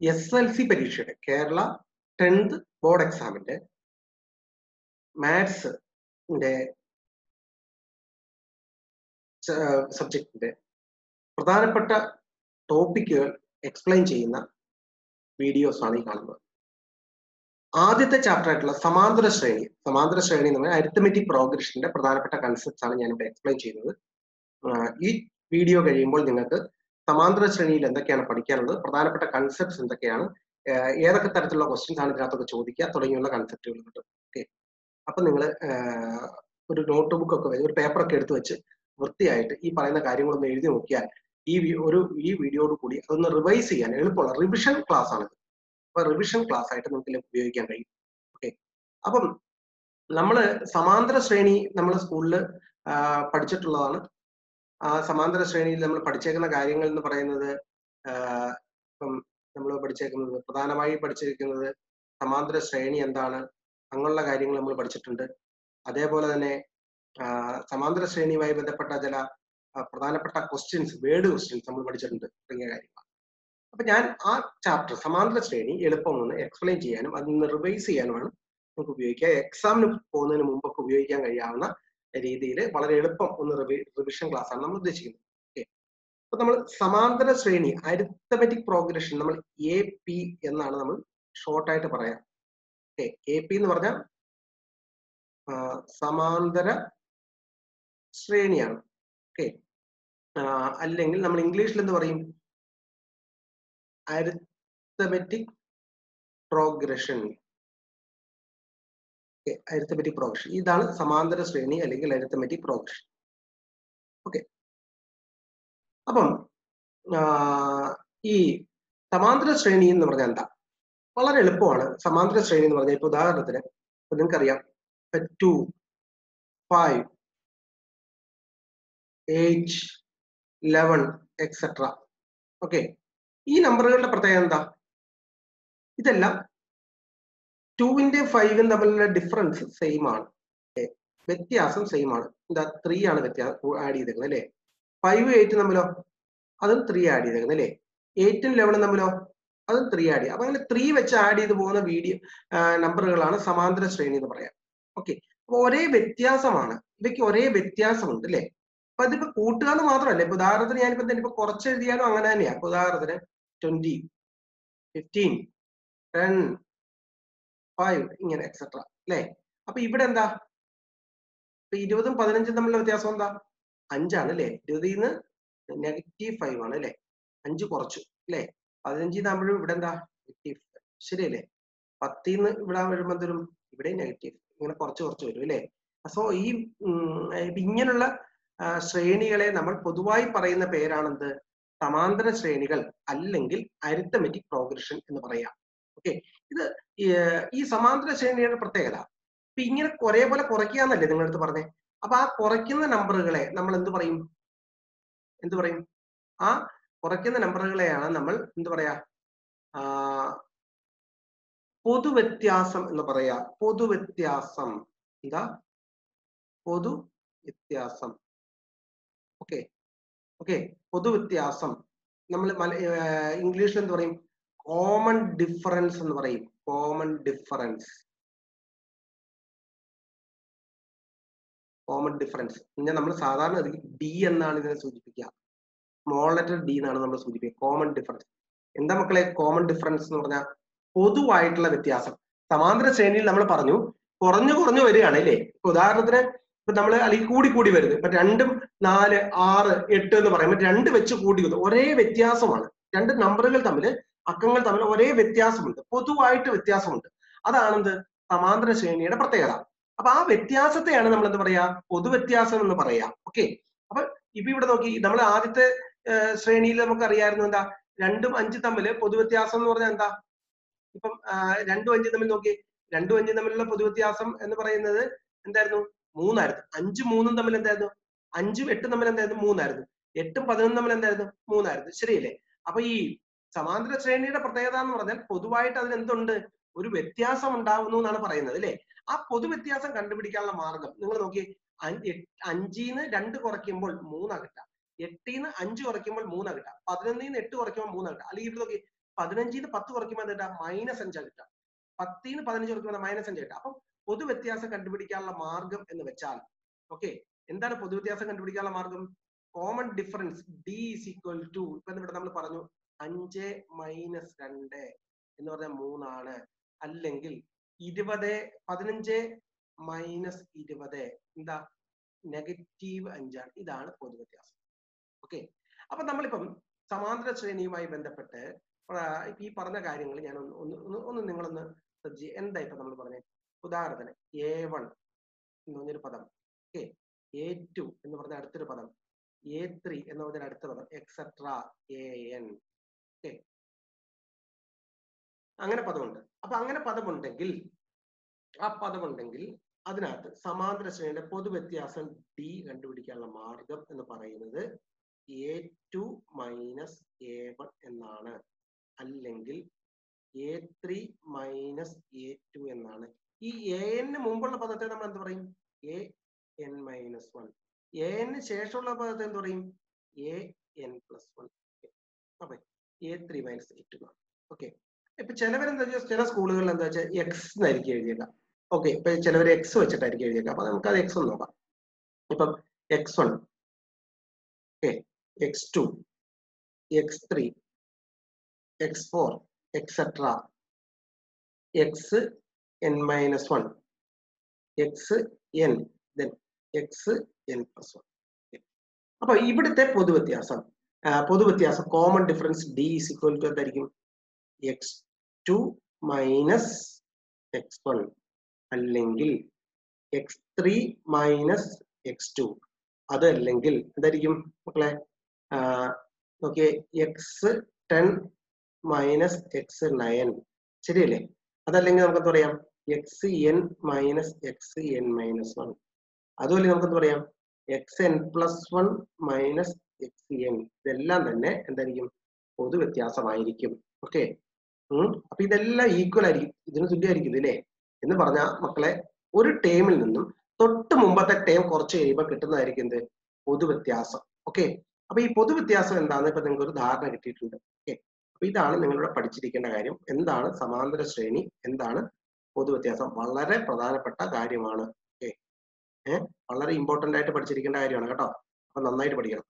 S L C പരീക്ഷയുടെ Kerala tenth board എക്സാമിന്റെ മാത്സിന്റെ സബ്ജക്റ്റിന്റെ പ്രധാനപ്പെട്ട ടോപ്പിക്കുകൾ എക്സ്പ്ലെയിൻ ചെയ്യുന്ന വീഡിയോസ് ആണ് ഈ കാണുന്നത്. ആദ്യത്തെ ചാപ്റ്റർ ആയിട്ടുള്ള സമാന്തര ശ്രേണി സമാന്തര ശ്രേണി എന്ന് പറഞ്ഞാൽ അരിത്തമെറ്റിക് പ്രോഗ്രഷന്റെ പ്രധാനപ്പെട്ട കൺസെപ്റ്റ്സ് ആണ് ഞാൻ ഇവിടെ എക്സ്പ്ലെയിൻ ചെയ്യുന്നത് ഈ വീഡിയോ കഴിയുമ്പോൾ നിങ്ങൾക്ക് സമാന്തര ശ്രേണിയിൽ എന്തൊക്കെയാണ് പഠിക്കാനുള്ളത്? പ്രധാനപ്പെട്ട കൺസെപ്റ്റ്സ് എന്തൊക്കെയാണ്? ഏതൊക്കെ തരത്തിലുള്ള ക്വസ്റ്റ്യൻസ് ആണ് ഇതിനകത്തൊക്കെ ചോദിക്കുക. തുടങ്ങിയുള്ള കൺസെപ്റ്റുകൾ കിട്ടും ഓക്കെ അപ്പൊ നിങ്ങൾ ഒരു നോട്ട് ബുക്ക് ഒക്കെ ഒരു പേപ്പർ ഒക്കെ എടുത്ത് വെച്ച് വൃത്തിയായിട്ട് ഈ പറയുന്ന കാര്യങ്ങളൊന്ന് എഴുതി നോക്കിയാൽ ഈ ഒരു ഈ വീഡിയോയോട് കൂടി അതൊന്ന് റിവൈസ് ചെയ്യാൻ എളുപ്പമുള്ള റിവിഷൻ ക്ലാസ് ആണ് അപ്പൊ റിവിഷൻ ക്ലാസ് ആയിട്ട് നമുക്ക് ഉപയോഗിക്കാൻ കഴിയും. ഓക്കെ അപ്പം നമ്മൾ സമാന്തര ശ്രേണി നമ്മൾ സ്കൂളിൽ പഠിച്ചിട്ടുള്ളതാണ്. ആ സമാന്തര ശ്രേണിയിൽ നമ്മൾ പഠിച്ചേക്കുന്ന കാര്യങ്ങൾ എന്ന് പറയുന്നത് ഇപ്പം നമ്മൾ പഠിച്ചേക്കുന്നത് പ്രധാനമായി പഠിച്ചിരിക്കുന്നത് സമാന്തര ശ്രേണി എന്താണ് അങ്ങനെയുള്ള കാര്യങ്ങൾ നമ്മൾ പഠിച്ചിട്ടുണ്ട്. അതേപോലെ തന്നെ സമാന്തര ശ്രേണിയുമായി ബന്ധപ്പെട്ട ചില പ്രധാനപ്പെട്ട ക്വസ്റ്റ്യൻസ് വേർഡ് ക്വസ്റ്റ്യൻസ് നമ്മൾ പഠിച്ചിട്ടുണ്ട് തുടങ്ങിയ കാര്യങ്ങൾ. അപ്പൊ ഞാൻ ആ ചാപ്റ്റർ സമാന്തര ശ്രേണി എളുപ്പം ഒന്ന് എക്സ്പ്ലെയിൻ ചെയ്യാനും അതിന് റിവൈസ് ചെയ്യാനുമാണ് നമുക്ക് ഉപയോഗിക്കുക. എക്സാമിന് പോകുന്നതിന് മുമ്പൊക്കെ ഉപയോഗിക്കാൻ കഴിയാവുന്ന രീതിയിൽ വളരെ എളുപ്പം ഒന്ന് റിവിഷൻ ക്ലാസ് ആണ് നമ്മൾ ഉദ്ദേശിക്കുന്നത്. ഓക്കെ അപ്പൊ നമ്മൾ സമാന്തര ശ്രേണി അരിത്തമെറ്റിക് പ്രോഗ്രഷൻ നമ്മൾ എ പി എന്നാണ് നമ്മൾ ഷോർട്ടായിട്ട് പറയാം. ഓക്കെ എ പി എന്ന് പറഞ്ഞാൽ സമാന്തര ശ്രേണിയാണ്. ഓക്കെ അല്ലെങ്കിൽ നമ്മൾ ഇംഗ്ലീഷിൽ എന്ത് പറയും? Arithmetic progression arithmetic progression. ഇതാണ് സമാന്തര ശ്രേണി അല്ലെങ്കിൽ അരിത്തമെറ്റിക് പ്രോഗ്രഷൻ. ഓക്കെ. അപ്പം ഈ സമാന്തര ശ്രേണി എന്ന് പറഞ്ഞാൽ എന്താ? വളരെ എളുപ്പമാണ് സമാന്തര ശ്രേണി എന്ന് പറഞ്ഞാൽ ഇപ്പൊ ഉദാഹരണത്തിന് ഇപ്പൊ നിങ്ങൾക്കറിയാം two five eight eleven etcetera okay. ഈ നമ്പറുകളുടെ പ്രത്യേകത എന്താ? ഇതെല്ലാം ടുവിന്റെ ഫൈവും തമ്മിലുള്ള ഡിഫറൻസ് സെയിം ആണ്. വ്യത്യാസം സെയിം ആണ്. എന്താ ത്രീ ആണ് വ്യത്യാസം ആഡ് ചെയ്തേക്കുന്നത് അല്ലേ? ഫൈവ് എയ്റ്റ് തമ്മിലോ? അതും ത്രീ ആഡ് ചെയ്തേക്കുന്നത് അല്ലേ? എയ്റ്റും ലെവനും തമ്മിലോ? അതും ത്രീ ആഡ് ചെയ്യുക അപ്പൊ അങ്ങനെ ത്രീ വെച്ച് ആഡ് ചെയ്ത് പോകുന്ന വീഡിയോ നമ്പറുകളാണ് സമാന്തര ശ്രേണി എന്ന് പറയാം. ഓക്കെ അപ്പൊ ഒരേ വ്യത്യാസമാണ്. ഇവയ്ക്ക് ഒരേ വ്യത്യാസമുണ്ട് അല്ലേ? അപ്പൊ അതിപ്പോ കൂട്ടുക എന്ന് മാത്രമല്ല. ഇപ്പൊ ഉദാഹരണത്തിന് ഞാനിപ്പോ തന്നെ ഇപ്പൊ കുറച്ച് എഴുതിയാലും അങ്ങനെ തന്നെയാ. ഉദാഹരണത്തിന് ട്വന്റി ഫിഫ്റ്റീൻ ടെൻ ഫൈവ് ഇങ്ങനെ എക്സെട്ര അല്ലേ? അപ്പൊ ഇവിടെ എന്താ? ഇരുപതും പതിനഞ്ചും തമ്മിലുള്ള വ്യത്യാസം എന്താ? അഞ്ചാണ് അല്ലേ? ഇരുപതിൽ നിന്ന് നെഗറ്റീവ് ഫൈവ് ആണ് അല്ലേ? അഞ്ച് കുറച്ചു അല്ലേ? പതിനഞ്ചിൽ നിന്നാകുമ്പോഴും ഇവിടെ എന്താ? നെഗറ്റീവ് ശരിയല്ലേ? പത്തിൽ നിന്ന് ഇവിടെ വരുമ്പോഴും ഇവിടെ നെഗറ്റീവ് ഇങ്ങനെ കുറച്ച് കുറച്ച് വരും അല്ലേ? സോ ഈ ഇങ്ങനെയുള്ള ശ്രേണികളെ നമ്മൾ പൊതുവായി പറയുന്ന പേരാണെന്ത്? സമാന്തര ശ്രേണികൾ അല്ലെങ്കിൽ അരിത്തമെറ്റിക് പ്രോഗ്രഷൻ എന്ന് പറയാം. ഓക്കെ. ഇത് ഈ സമാന്തര ശ്രേണിയുടെ പ്രത്യേകത. ഇപ്പൊ ഇങ്ങനെ കുറേ പോലെ കുറയ്ക്കാന്നല്ലേ നിങ്ങളുടെ അടുത്ത് പറഞ്ഞേ? അപ്പൊ ആ കുറയ്ക്കുന്ന നമ്പറുകളെ നമ്മൾ എന്ത് പറയും? എന്ത് പറയും? ആ കുറയ്ക്കുന്ന നമ്പറുകളെയാണ് നമ്മൾ എന്ത് പറയാ? പൊതുവ്യത്യാസം എന്ന് പറയാ. പൊതുവ്യത്യാസം. എന്താ? പൊതു വ്യത്യാസം ഓക്കെ. ഓക്കെ. പൊതുവ്യത്യാസം. നമ്മൾ ഇംഗ്ലീഷിൽ എന്ത് പറയും? കോമൺ ഡിഫറൻസ് എന്ന് പറയും. കോമൺ ഡിഫറൻസ് കോമൺ ഡിഫറൻസ് പിന്നെ നമ്മൾ സാധാരണ ഡി എന്നാണ് ഇതിനെ സൂചിപ്പിക്കുക. സ്മോൾ ലെറ്റർ ഡി എന്നാണ് നമ്മൾ സൂചിപ്പിക്കുക. കോമൺ ഡിഫറൻസ് എന്താ മക്കളെ കോമൺ ഡിഫറൻസ് എന്ന് പറഞ്ഞാൽ പൊതുവായിട്ടുള്ള വ്യത്യാസം. സമാന്തര ശ്രേണിയിൽ നമ്മൾ പറഞ്ഞു കുറഞ്ഞു കുറഞ്ഞു വരികയാണ് അല്ലേ? ഉദാഹരണത്തിന് ഇപ്പൊ നമ്മൾ അല്ലെങ്കിൽ കൂടി കൂടി വരുന്നത്. ഇപ്പൊ രണ്ടും നാല് ആറ് എട്ട് എന്ന് പറയുമ്പോൾ രണ്ട് വെച്ച് കൂടി ഒരേ വ്യത്യാസമാണ്. രണ്ട് നമ്പറുകൾ തമ്മിൽ അക്കങ്ങൾ തമ്മിൽ ഒരേ വ്യത്യാസമുണ്ട്. പൊതുവായിട്ട് വ്യത്യാസമുണ്ട്. അതാണെന്ത്? സമാന്തര ശ്രേണിയുടെ പ്രത്യേകത. അപ്പൊ ആ വ്യത്യാസത്തെയാണ് നമ്മൾ എന്താ പറയാ? പൊതുവ്യത്യാസം എന്ന് പറയാ. ഓക്കെ? അപ്പൊ ഇപ്പൊ ഇവിടെ നോക്കി നമ്മൾ ആദ്യത്തെ ശ്രേണിയിൽ നമുക്ക് അറിയായിരുന്നു എന്താ? രണ്ടും അഞ്ചും തമ്മിൽ പൊതുവ്യത്യാസം എന്ന് പറഞ്ഞാൽ എന്താ? ഇപ്പം രണ്ടും അഞ്ചും തമ്മിൽ നോക്കി രണ്ടും അഞ്ചും തമ്മിലുള്ള പൊതുവ്യത്യാസം എന്ന് പറയുന്നത് എന്തായിരുന്നു? മൂന്നായിരുന്നു. അഞ്ചും മൂന്നും തമ്മിൽ എന്തായിരുന്നു? അഞ്ചും എട്ടും തമ്മിൽ എന്തായിരുന്നു? മൂന്നായിരുന്നു. എട്ടും പതിനൊന്നും തമ്മിൽ എന്തായിരുന്നു? മൂന്നായിരുന്നു. ശരിയല്ലേ? അപ്പൊ ഈ സമാന്തര ശ്രേണിയുടെ പ്രത്യേകത എന്ന് പറഞ്ഞാൽ പൊതുവായിട്ട് അതിന് എന്തുണ്ട് ഒരു വ്യത്യാസം ഉണ്ടാവുന്നു എന്നാണ് പറയുന്നത് അല്ലെ? ആ പൊതു വ്യത്യാസം കണ്ടുപിടിക്കാനുള്ള മാർഗം നിങ്ങൾ നോക്കി അഞ്ചിന്ന് രണ്ട് കുറയ്ക്കുമ്പോൾ മൂന്നാ കിട്ടാം എട്ടിന്ന് അഞ്ച് കുറയ്ക്കുമ്പോൾ മൂന്നാ കിട്ടാം പതിനൊന്നിന്ന് എട്ട് കുറയ്ക്കുമ്പോൾ മൂന്നാ കിട്ടാം അല്ലെങ്കിൽ ഇവിടെ നോക്കി പതിനഞ്ചിന്ന് പത്ത് കുറയ്ക്കുമ്പോൾ എന്താ മൈനസ് അഞ്ചാ കിട്ടാം പത്തിന്ന് പതിനഞ്ച് കുറയ്ക്കുമ്പോൾ മൈനസ് അഞ്ച് കിട്ടാം അപ്പം പൊതു വ്യത്യാസം കണ്ടുപിടിക്കാനുള്ള മാർഗം എന്ന് വെച്ചാൽ ഓക്കെ എന്താണ് പൊതു വ്യത്യാസം കണ്ടുപിടിക്കാനുള്ള മാർഗം? Common difference D equal to ഇപ്പൊ ഇവിടെ നമ്മൾ പറഞ്ഞു അഞ്ച് മൈനസ് രണ്ട് എന്ന് പറഞ്ഞാൽ മൂന്നാണ്. അല്ലെങ്കിൽ ഇരുപത് പതിനഞ്ച് മൈനസ് ഇരുപത് എന്താ? നെഗറ്റീവ് അഞ്ചാണ്. ഇതാണ് പൊതുവ്യത്യാസം ഓക്കെ അപ്പൊ നമ്മളിപ്പം സമാന്തര ശ്രേണിയുമായി ബന്ധപ്പെട്ട് ഈ പറഞ്ഞ കാര്യങ്ങൾ ഞാൻ ഒന്ന് ഒന്ന് ഒന്ന് ഒന്ന് നിങ്ങളൊന്ന് ശ്രദ്ധിച്ച് എന്താ ഇപ്പൊ നമ്മൾ പറഞ്ഞത് ഉദാഹരണത്തിന് എ വൺ എന്ന് പറഞ്ഞൊരു പദം. ഓക്കെ എ ടു എന്ന് പറഞ്ഞ അടുത്തൊരു പദം. എ ത്രീ എന്ന് പറഞ്ഞ അടുത്ത പദം. എക്സെട്ര എ എൻ അങ്ങനെ പദമുണ്ട്. അപ്പൊ അങ്ങനെ പദമുണ്ടെങ്കിൽ ആ പദമുണ്ടെങ്കിൽ അതിനകത്ത് സമാന്തര ശ്രേണിയുടെ പൊതു വ്യത്യാസം ഡി കണ്ടുപിടിക്കാനുള്ള മാർഗം എന്ന് പറയുന്നത് A two minus A one എന്നാണ്. അല്ലെങ്കിൽ A three minus A two എന്നാണ്. ഈ എ എന് മുമ്പുള്ള പദത്തെ നമ്മൾ എന്ത് പറയും? A n minus one A n ശേഷമുള്ള പദത്തെ എന്ത് പറയും? എ എൻ പ്ലസ് വൺ അപ്പൊ A three minus A two okay ഇപ്പൊ ചിലവരെന്താ വെച്ചാൽ ചില സ്കൂളുകളിൽ എന്താ വെച്ചാൽ എക്സ് എന്നായിരിക്കും എഴുതിയേക്കാം ഓക്കെ ഇപ്പൊ ചിലവർ എക്സ് വെച്ചിട്ടായിരിക്കും എഴുതിയേക്കാം അപ്പൊ നമുക്ക് അത് എക്സ് ഒന്ന് നോക്കാം. ഇപ്പം X one okay X two X three X four etcetera X n minus one X n then X n plus one അപ്പൊ ഇവിടുത്തെ പൊതുവ്യത്യാസം ആ, പൊതുവ്യത്യാസം. Common difference D is equal to എന്തായിരിക്കും? X two minus X one അല്ലെങ്കിൽ X three minus X two അത് അല്ലെങ്കിൽ എന്തായിരിക്കും മക്കളെ? നോക്കിയേ X ten minus X nine ശരിയല്ലേ? അതല്ലെങ്കിൽ നമുക്ക് എന്താ പറയാം? X n minus X n minus one അതുമല്ലെങ്കിൽ നമുക്ക് എന്താ പറയാം? X n plus one minus X n ഇതെല്ലാം തന്നെ എന്തായിരിക്കും? പൊതു വ്യത്യാസമായിരിക്കും ഓക്കെ അപ്പൊ ഇതെല്ലാം ഈക്വൽ ആയിരിക്കും. ഇതിന് തുല്യമായിരിക്കും ഇതില്ലേ എന്ന് പറഞ്ഞ മക്കളെ ഒരു ടേമിൽ നിന്നും തൊട്ട് മുമ്പത്തെ ടേം കുറച്ച് കഴിയുമ്പോൾ കിട്ടുന്നതായിരിക്കും എന്ത്? പൊതു വ്യത്യാസം ഓക്കെ അപ്പൊ ഈ പൊതു വ്യത്യാസം എന്താണെന്ന് ഇപ്പൊ നിങ്ങൾക്ക് ഒരു ധാരണ കിട്ടിയിട്ടുണ്ട്. ഓക്കെ അപ്പൊ ഇതാണ് നിങ്ങളിവിടെ പഠിച്ചിരിക്കേണ്ട കാര്യം. എന്താണ് സമാന്തര ശ്രേണി? എന്താണ് പൊതു വ്യത്യാസം വളരെ പ്രധാനപ്പെട്ട കാര്യമാണ്. ഓക്കെ ഏഹ് വളരെ ഇമ്പോർട്ടന്റ് ആയിട്ട് പഠിച്ചിരിക്കേണ്ട കാര്യമാണ് കേട്ടോ. അപ്പൊ നന്നായിട്ട് പഠിക്കണം.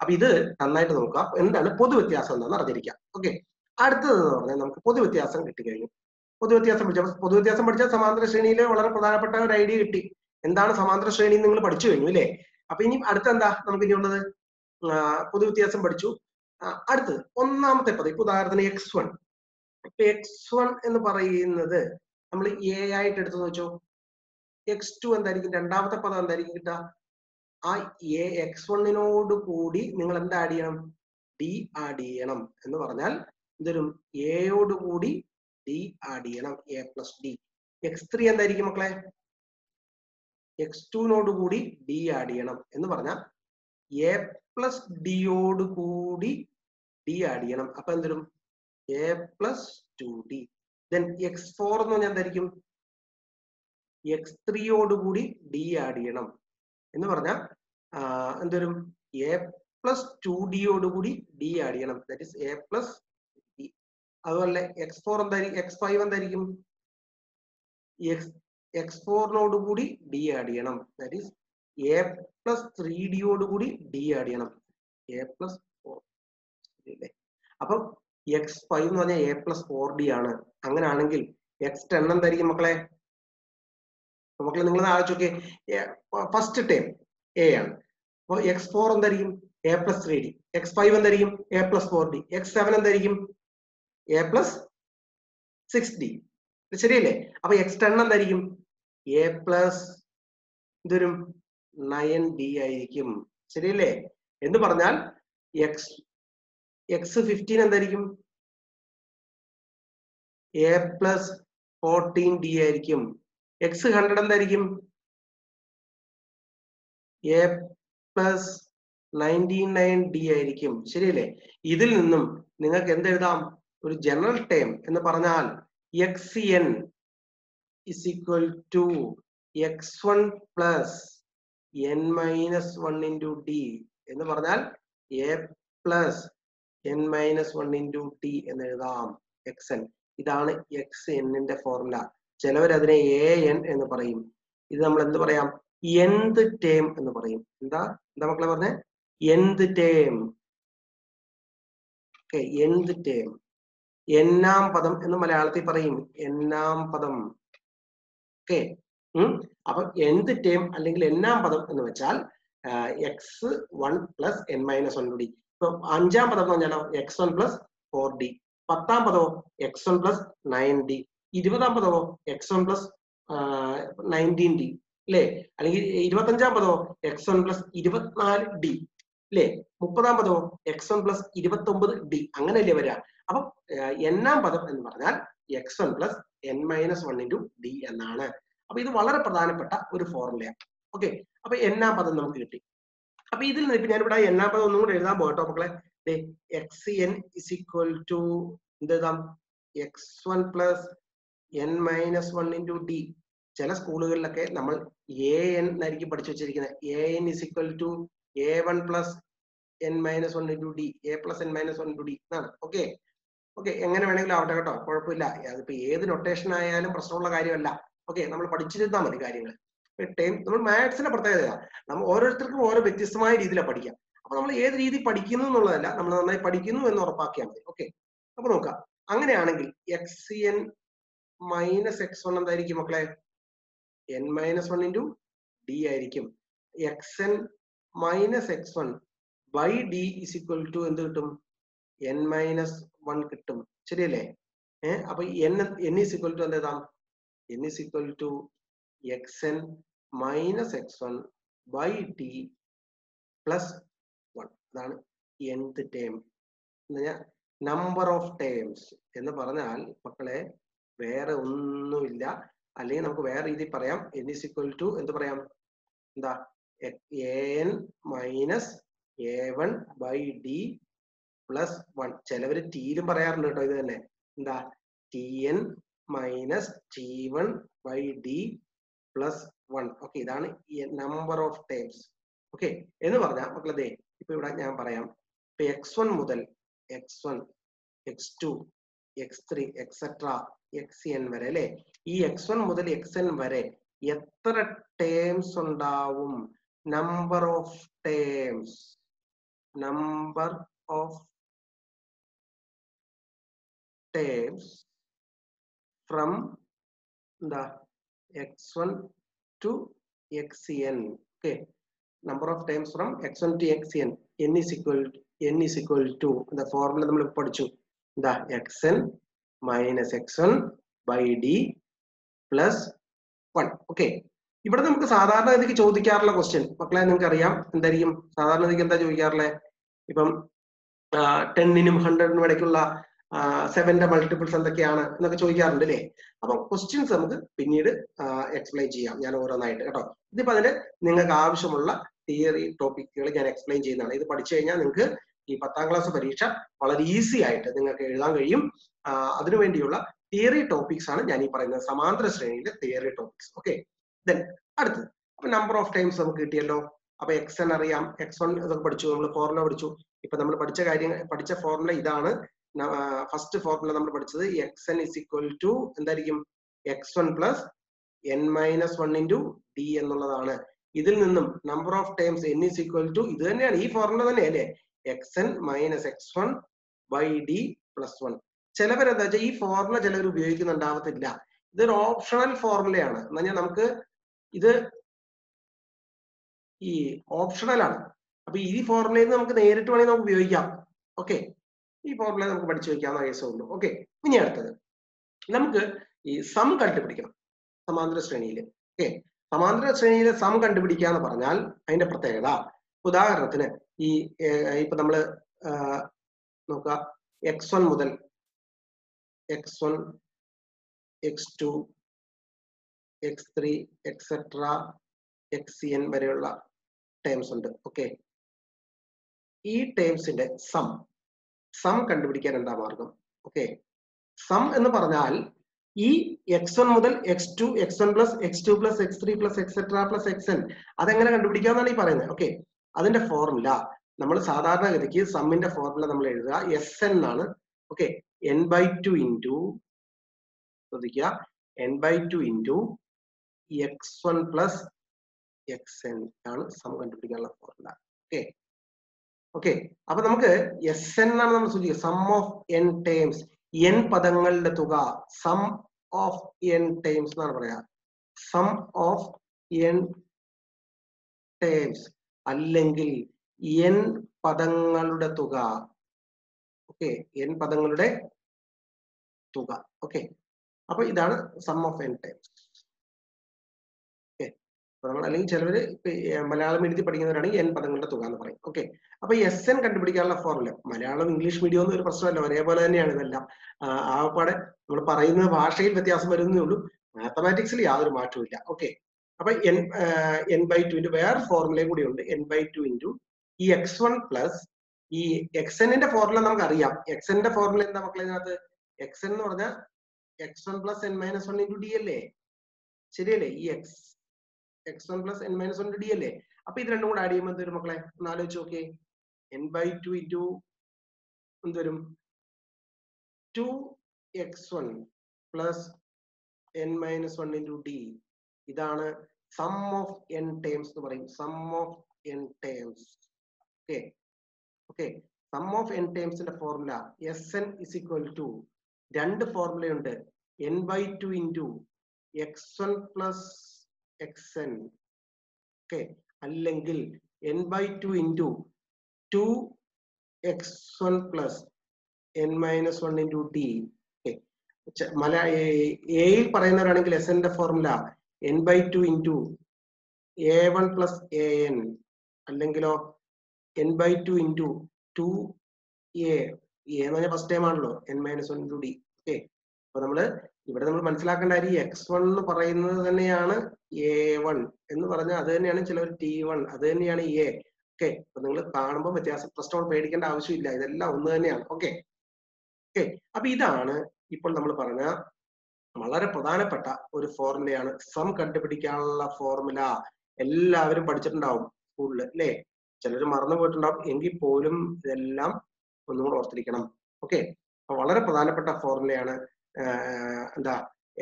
അപ്പൊ ഇത് നന്നായിട്ട് നോക്കാം എന്താണ് പൊതുവ്യത്യാസം എന്താണെന്ന് അറിഞ്ഞിരിക്കാം ഓക്കെ. അടുത്തത് എന്ന് പറഞ്ഞാൽ നമുക്ക് പൊതുവ്യത്യാസം കിട്ടിക്കഴിഞ്ഞു. പൊതുവ്യത്യാസം പഠിച്ചു പൊതുവ്യത്യാസം പഠിച്ചാൽ സമാന്തര ശ്രേണിയിലെ വളരെ പ്രധാനപ്പെട്ട ഒരു ഐഡിയ കിട്ടി. എന്താണ് സമാന്തര ശ്രേണി നിങ്ങൾ പഠിച്ചു കഴിഞ്ഞു അല്ലേ? അപ്പൊ ഇനി അടുത്ത എന്താ നമുക്ക് ഇനി ഉള്ളത്? ആ, പൊതുവ്യത്യാസം പഠിച്ചു. അടുത്തത് ഒന്നാമത്തെ പദം. ഇപ്പൊ ഉദാഹരണത്തിന് എക്സ് വൺ. ഇപ്പൊ എക്സ് വൺ എന്ന് പറയുന്നത് നമ്മൾ എ ആയിട്ട് എടുത്തു വെച്ചോ? എക്സ് ടു എന്തായിരിക്കും? രണ്ടാമത്തെ പദം എന്തായിരിക്കും കിട്ടുക? ആ എ എക്സ് വണ്ണിനോട് കൂടി നിങ്ങൾ എന്താ ആഡ് ചെയ്യണം? ഡി ആഡ് ചെയ്യണം എന്ന് പറഞ്ഞാൽ എന്തൊരും എയോട് കൂടി ഡി ആഡ് ചെയ്യണം. A plus D X three എന്തായിരിക്കും മക്കളെ? എക്സ് ടുവിനോട് കൂടി ഡി ആഡ് ചെയ്യണം എന്ന് പറഞ്ഞാൽ എ പ്ലസ് ഡിയോട് കൂടി ഡി ആഡ് ചെയ്യണം. അപ്പൊ എന്തൊരും A plus two D then X four എന്ന് പറഞ്ഞാൽ എന്തായിരിക്കും? എക്സ് ത്രീയോട് കൂടി ഡി ആഡ് ചെയ്യണം എന്ന് പറഞ്ഞാൽ എന്തോരും എ പ്ലസ് ടു ഡിയോട് കൂടി ഡി ആഡ് ചെയ്യണം. That is A plus D അതുപോലെ എക്സ് ഫോർ എന്തായിരിക്കും എക്സ് ഫൈവ് എന്തായിരിക്കും? എക്സ് എക്സ് ഫോറിനോട് കൂടി ഡി ആഡ് ചെയ്യണം. That is A plus three ഡിയോട് കൂടി ഡി ആഡ് ചെയ്യണം. എ പ്ലസ് ഫോർ അപ്പം എക്സ് ഫൈവ് എന്ന് പറഞ്ഞാൽ എ പ്ലസ് ഫോർ ഡി ആണ്. അങ്ങനെയാണെങ്കിൽ എക്സ് ടെൻ എന്തായിരിക്കും മക്കളെ? മക്കളെ നിങ്ങൾ ആലോചിച്ചോക്കെ ഫസ്റ്റ് ടേം എ ആണ്. അപ്പോൾ എക്സ് ഫോർ എന്തായിരിക്കും A plus three D X five എന്തായിരിക്കും A plus four D X seven എന്തായിരിക്കും എ പ്ലസ് സിക്സ് ഡി ശരിയല്ലേ? അപ്പൊ എക്സ് ടെൻ എന്തായിരിക്കും എ പ്ലസ് ഇതൊരു നയൻ ഡി ആയിരിക്കും. ശരിയല്ലേ? എന്ന് പറഞ്ഞാൽ എക്സ് എക്സ് ഫിഫ്റ്റീൻ എന്തായിരിക്കും എ പ്ലസ് ഫോർട്ടീൻ ഡി ആയിരിക്കും. എക്സ് ഹൺഡ്രഡ് എന്തായിരിക്കും A plus ninety nine D ആയിരിക്കും. ശരിയല്ലേ? ഇതിൽ നിന്നും നിങ്ങൾക്ക് എന്തെഴുതാം ഒരു ജനറൽ ടേം എന്ന് പറഞ്ഞാൽ X n is equal to X one plus n minus one into D എന്ന് പറഞ്ഞാൽ A plus n minus one into T എന്ന് എഴുതാം. എക്സ് എൻ ഇതാണ് എക്സ് എന്നിന്റെ ഫോർമുല ചിലവർ അതിനെ എ എൻ എന്ന് പറയും. ഇത് നമ്മൾ എന്ത് പറയാം? എന്ത് ടേം എന്ന് പറയും. എന്താ? എന്താ മക്കളെ പറഞ്ഞേ? എന്ത് ടേം? ഓക്കെ എന്ത് ടേം? എന്നാം പദം എന്ന് മലയാളത്തിൽ പറയും. എന്നാം പദം. ഓക്കെ അപ്പൊ എന്ത് ടേം അല്ലെങ്കിൽ എന്നാം പദം എന്ന് വെച്ചാൽ X one plus n minus one D ഇപ്പൊ അഞ്ചാം പദം എന്ന് പറഞ്ഞാലോ? X one plus four D പത്താം പദമോ? X one plus nine D ഇരുപതാം പദമോ? X one plus nineteen D അല്ലേ അല്ലെങ്കിൽ ഇരുപത്തഞ്ചാം പദോ എക്സ് വൺ പ്ലസ് ഇരുപത്തിനാല് ഡി അല്ലേ മുപ്പതാം പദമോ എക്സ് വൺ പ്ലസ് ഇരുപത്തി ഒമ്പത് ഡി അങ്ങനെയല്ലേ വരിക അപ്പം എന്നാം പദം എന്ന് പറഞ്ഞാൽ X one plus n minus one into D എന്നാണ്. അപ്പൊ ഇത് വളരെ പ്രധാനപ്പെട്ട ഒരു ഫോർമുലയാണ് ഓക്കെ അപ്പൊ എന്നാം പദം നമുക്ക് കിട്ടി. അപ്പൊ ഇതിൽ നിന്ന് ഇപ്പൊ ഞാനിവിടെ എന്നാം പദം ഒന്നും കൂടെ എഴുതാൻ പോകട്ടോ മക്കളെ. X n is equal to എന്ത് എഴുതാം? X one plus n minus one into D ചില സ്കൂളുകളിലൊക്കെ നമ്മൾ എ എൻ എന്നായിരിക്കും പഠിച്ചു വെച്ചിരിക്കുന്നത്. A n is equal to A one plus n minus one into D A plus n minus one into D എന്നാണ് okay okay എങ്ങനെ വേണമെങ്കിലും ആവട്ടെ കേട്ടോ. കുഴപ്പമില്ല. അതിപ്പോ ഏത് നൊട്ടേഷൻ ആയാലും പ്രശ്നമുള്ള കാര്യമല്ല. ഓക്കെ നമ്മൾ പഠിച്ചിരുന്നാൽ മതി കാര്യങ്ങൾ നമ്മൾ മാത്സിന്റെ പ്രത്യേകത നമ്മൾ ഓരോരുത്തർക്കും ഓരോ വ്യത്യസ്തമായ രീതിയിലാണ് പഠിക്കാം. അപ്പൊ നമ്മൾ ഏത് രീതി പഠിക്കുന്നു എന്നുള്ളതല്ല നമ്മൾ നന്നായി പഠിക്കുന്നു എന്ന് ഉറപ്പാക്കിയാൽ മതി. ഓക്കെ അപ്പൊ നോക്കാം. അങ്ങനെയാണെങ്കിൽ X n minus X one എന്തായിരിക്കും മക്കളെ? N minus one into D ആയിരിക്കും. X n minus X one by D is equal to എന്ത് കിട്ടും? എൻ മൈനസ് വൺ കിട്ടും. ശരിയല്ലേ? ഏഹ് അപ്പൊ n n is equal to എന്ത് n is equal to X n minus X one by D plus one അതാണ് nth term എന്ന് number of terms എന്ന് പറഞ്ഞാൽ മക്കളെ വേറെ ഒന്നുമില്ല. അല്ലെങ്കിൽ നമുക്ക് വേറെ രീതിയിൽ പറയാം. എൻ ഇസ് ഇക്വൽ ടു എന്ത് പറയാം? എന്താ? A n minus A one by D plus one ചിലവർ ടീലും പറയാറുണ്ട് കേട്ടോ ഇത് തന്നെ. എന്താ? T n minus T one by D plus one okay ഇതാണ് നമ്പർ ഓഫ് ടേംസ് ഓക്കെ എന്ന് പറഞ്ഞാൽ മക്കളതേ ഇപ്പൊ ഇവിടെ ഞാൻ പറയാം. ഇപ്പൊ എക്സ് വൺ മുതൽ X one X two X three etcetera X n വരെ അല്ലെ? ഈ എക്സ് വൺ മുതൽ എക്സ് എൻ വരെ എത്ര ടേംസ് ഉണ്ടാവും? Number of terms number of terms from എന്താ? X one to X n okay number of terms from X one to X n n is equal n is equal to എന്താ formula നമ്മൾ പഠിച്ചു. എന്താ X n minus X one by D plus ഇവിടെ നമുക്ക് സാധാരണ ഗതിക്ക് ചോദിക്കാറുള്ള question മക്കളെ നിങ്ങൾക്ക് അറിയാം എന്തായിരിക്കും? സാധാരണ ഗതിക്ക് എന്താ ചോദിക്കാറുള്ളത് ഇപ്പം ടെന്നിനും ഹൺഡ്രഡിനും ഇടയ്ക്കുള്ള സെവന്റെ മൾട്ടിപ്പിൾസ് എന്തൊക്കെയാണ് എന്നൊക്കെ ചോദിക്കാറുണ്ട് അല്ലേ? അപ്പൊ ക്വസ്റ്റ്യൻസ് നമുക്ക് പിന്നീട് എക്സ്പ്ലെയിൻ ചെയ്യാം. ഞാൻ ഓരോന്നായിട്ട് കേട്ടോ. ഇതിപ്പോ അതിന് നിങ്ങൾക്ക് ആവശ്യമുള്ള തിയറി ടോപ്പിക്കുകൾ ഞാൻ എക്സ്പ്ലെയിൻ ചെയ്യുന്നതാണ്. ഇത് പഠിച്ചു കഴിഞ്ഞാൽ നിങ്ങൾക്ക് ഈ പത്താം ക്ലാസ് പരീക്ഷ വളരെ ഈസി ആയിട്ട് നിങ്ങൾക്ക് എഴുതാൻ കഴിയും. അതിനുവേണ്ടിയുള്ള തിയറി ടോപ്പിക്സ് ആണ് ഞാൻ ഈ പറയുന്നത് സമാന്തര ശ്രേണിയിലെ തിയറി ടോപ്പിക്സ് ഓക്കെ ദെൻ അടുത്തത്. അപ്പൊ നമ്പർ ഓഫ് ടൈംസ് നമുക്ക് കിട്ടിയല്ലോ? അപ്പൊ എക്സ് എൻ അറിയാം. എക്സ് വൺ ഇതൊക്കെ പഠിച്ചു. നമ്മൾ ഫോർമുല പഠിച്ചു. ഇപ്പൊ നമ്മൾ പഠിച്ച കാര്യങ്ങൾ പഠിച്ച ഫോർമുല ഇതാണ്. ഫസ്റ്റ് ഫോർമുല നമ്മൾ പഠിച്ചത് X n is equal to എന്തായിരിക്കും? X one plus n minus one into D എന്നുള്ളതാണ്. ഇതിൽ നിന്നും number of times n is equal to ഇത് തന്നെയാണ്. ഈ ഫോർമുല തന്നെ അല്ലേ X n minus X one by D plus one ചിലവരെന്താ വെച്ചാൽ ഈ ഫോർമുല ചിലവർ ഉപയോഗിക്കുന്നുണ്ടാവത്തില്ല ഇതൊരു ഓപ്ഷണൽ ഫോർമുലയാണ് എന്ന് പറഞ്ഞാൽ നമുക്ക് ഇത് ഈ ഓപ്ഷണൽ ആണ്. അപ്പൊ ഈ ഫോർമുലയിൽ നമുക്ക് നേരിട്ട് വേണമെങ്കിൽ നമുക്ക് ഉപയോഗിക്കാം. ഓക്കെ ഈ ഫോർമുല നമുക്ക് പഠിച്ചു വെക്കാവുന്ന കേസേ ഉള്ളൂ. ഓക്കെ ഇനി അടുത്തത്. നമുക്ക് ഈ സം കണ്ടുപിടിക്കണം. സമാന്തര ശ്രേണിയിൽ ഓക്കെ സമാന്തര ശ്രേണിയിലെ സം കണ്ടുപിടിക്കുക എന്ന് പറഞ്ഞാൽ അതിന്റെ പ്രത്യേകത. ഉദാഹരണത്തിന് ഈ ഇപ്പൊ നമ്മൾ നോക്ക എക്സ് വൺ മുതൽ X one X two X three etcetera X n വരെയുള്ള ടേംസ് ഉണ്ട്. ഓക്കെ ഈ ടേംസിന്റെ സം സം കണ്ടുപിടിക്കാൻ എന്താ മാർഗം? ഓക്കെ സം എന്ന് പറഞ്ഞാൽ ഈ എക്സ് വൺ മുതൽ X two X one plus X two plus X three plus etcetera plus X n അതെങ്ങനെ കണ്ടുപിടിക്കാന്നാണ് ഈ പറയുന്നത്. ഓക്കെ അതിന്റെ ഫോർമുല നമ്മൾ സാധാരണഗതിക്ക് സമ്മിന്റെ ഫോർമുല നമ്മൾ എഴുതുക. എസ് എൻ ആണ് okay n by two into ശ്രദ്ധിക്കുക. N by two into X one plus X n ആണ് സം കണ്ടുപിടിക്കാനുള്ള ഫോർമുല ഓക്കെ ഓക്കെ അപ്പൊ നമുക്ക് എസ് എൻ ആണ് നമ്മൾ സൂചിക്കുക സം ഓഫ് എൻ ടേംസ് എൻ പദങ്ങളുടെ തുക. സം ഓഫ് എൻ ടേംസ് എന്നാണ് പറയാ. സം ഓഫ് എൻ ടേംസ് അല്ലെങ്കിൽ എൻ പദങ്ങളുടെ തുക ഓക്കെ എൻ പദങ്ങളുടെ തുക ഓക്കെ അപ്പൊ ഇതാണ് സം ഓഫ് എൻ ടൈംസ് നമ്മൾ അല്ലെങ്കിൽ ചിലവർ മലയാളം എഴുതി പഠിക്കുന്നവരാണെങ്കിൽ എൻ പദങ്ങളുടെ തുക എന്ന് പറയും. ഓക്കെ അപ്പൊ എസ് എൻ കണ്ടുപിടിക്കാനുള്ള ഫോർമുല മലയാളം ഇംഗ്ലീഷ് മീഡിയം ഒന്നും ഒരു പ്രശ്നമല്ല. ഒരേപോലെ തന്നെയാണ് ഇതെല്ലാം. ആ, ആകപ്പാടെ നമ്മൾ പറയുന്ന ഭാഷയിൽ വ്യത്യാസം വരുന്നേ ഉള്ളൂ. മാത്തമാറ്റിക്സിൽ യാതൊരു മാറ്റവും ഇല്ല. ഓക്കെ അപ്പൊ എൻ എൻ ബൈ ടുവിന്റെ വേറെ ഫോർമുലയും കൂടി ഉണ്ട്. എൻ ബൈ ടു ഇന്റു ഈ എക്സ് വൺ പ്ലസ് ഈ എക്സ് എന്നിന്റെ ഫോർമുല നമുക്ക് അറിയാം എക്സ് എന്നിന്റെ ഫോർമുല എന്താ മക്കളെ ഇതിനകത്ത്? എക്സ് എന്ന് പറഞ്ഞാൽ X one plus n minus one into D അല്ലേ? ശരിയല്ലേ? ഈ X X one plus n minus one D അല്ലേ? അപ്പൊ ഇത് രണ്ടും കൂടെ ആഡ് ചെയ്യുമ്പോൾ എന്ത് വരും മക്കളെ? ഒന്ന് ആലോചിച്ച് നോക്കേ എൻ ബൈ ടു ഇന്റു എന്ത് two X one plus n minus one into D ഇതാണ് സം ഓഫ് എൻ ടേംസ് എന്ന് പറയും. Sum of n terms okay okay sum of n ടേംസിന്റെ formula S n is equal to രണ്ട് ഫോർമുലയുണ്ട് n by two into X one plus X n okay അല്ലെങ്കിൽ n by two into two X one plus n minus one into D മല എയിൽ പറയുന്നവരാണെങ്കിൽ S എന്റെ formula n by two into A one plus A n അല്ലെങ്കിലോ n by two into two എന്ന് പറഞ്ഞാൽ first time ആണല്ലോ n minus one into D okay അപ്പൊ ഇവിടെ നമ്മൾ മനസ്സിലാക്കേണ്ട കാര്യം എക്സ് വൺ എന്ന് പറയുന്നത് തന്നെയാണ് എ വൺ എന്ന് പറഞ്ഞാൽ അത് തന്നെയാണ് ചിലവർ ടി വൺ അത് തന്നെയാണ് എ ഓക്കെ അപ്പൊ നിങ്ങൾ കാണുമ്പോൾ വ്യത്യാസം പ്രശ്നം പേടിക്കേണ്ട ആവശ്യമില്ല. ഇതെല്ലാം ഒന്ന് തന്നെയാണ്. ഓക്കെ ഓക്കെ അപ്പൊ ഇതാണ് ഇപ്പോൾ നമ്മൾ പറഞ്ഞ വളരെ പ്രധാനപ്പെട്ട ഒരു ഫോർമുലയാണ് സം കണ്ടുപിടിക്കാനുള്ള ഫോർമുല എല്ലാവരും പഠിച്ചിട്ടുണ്ടാവും സ്കൂളിൽ അല്ലേ? ചിലർ മറന്നു പോയിട്ടുണ്ടാവും. എങ്കിൽ പോലും ഇതെല്ലാം ഒന്നുകൂടെ ഓർത്തിരിക്കണം. ഓക്കെ വളരെ പ്രധാനപ്പെട്ട ഫോർമുലയാണ് എന്താ?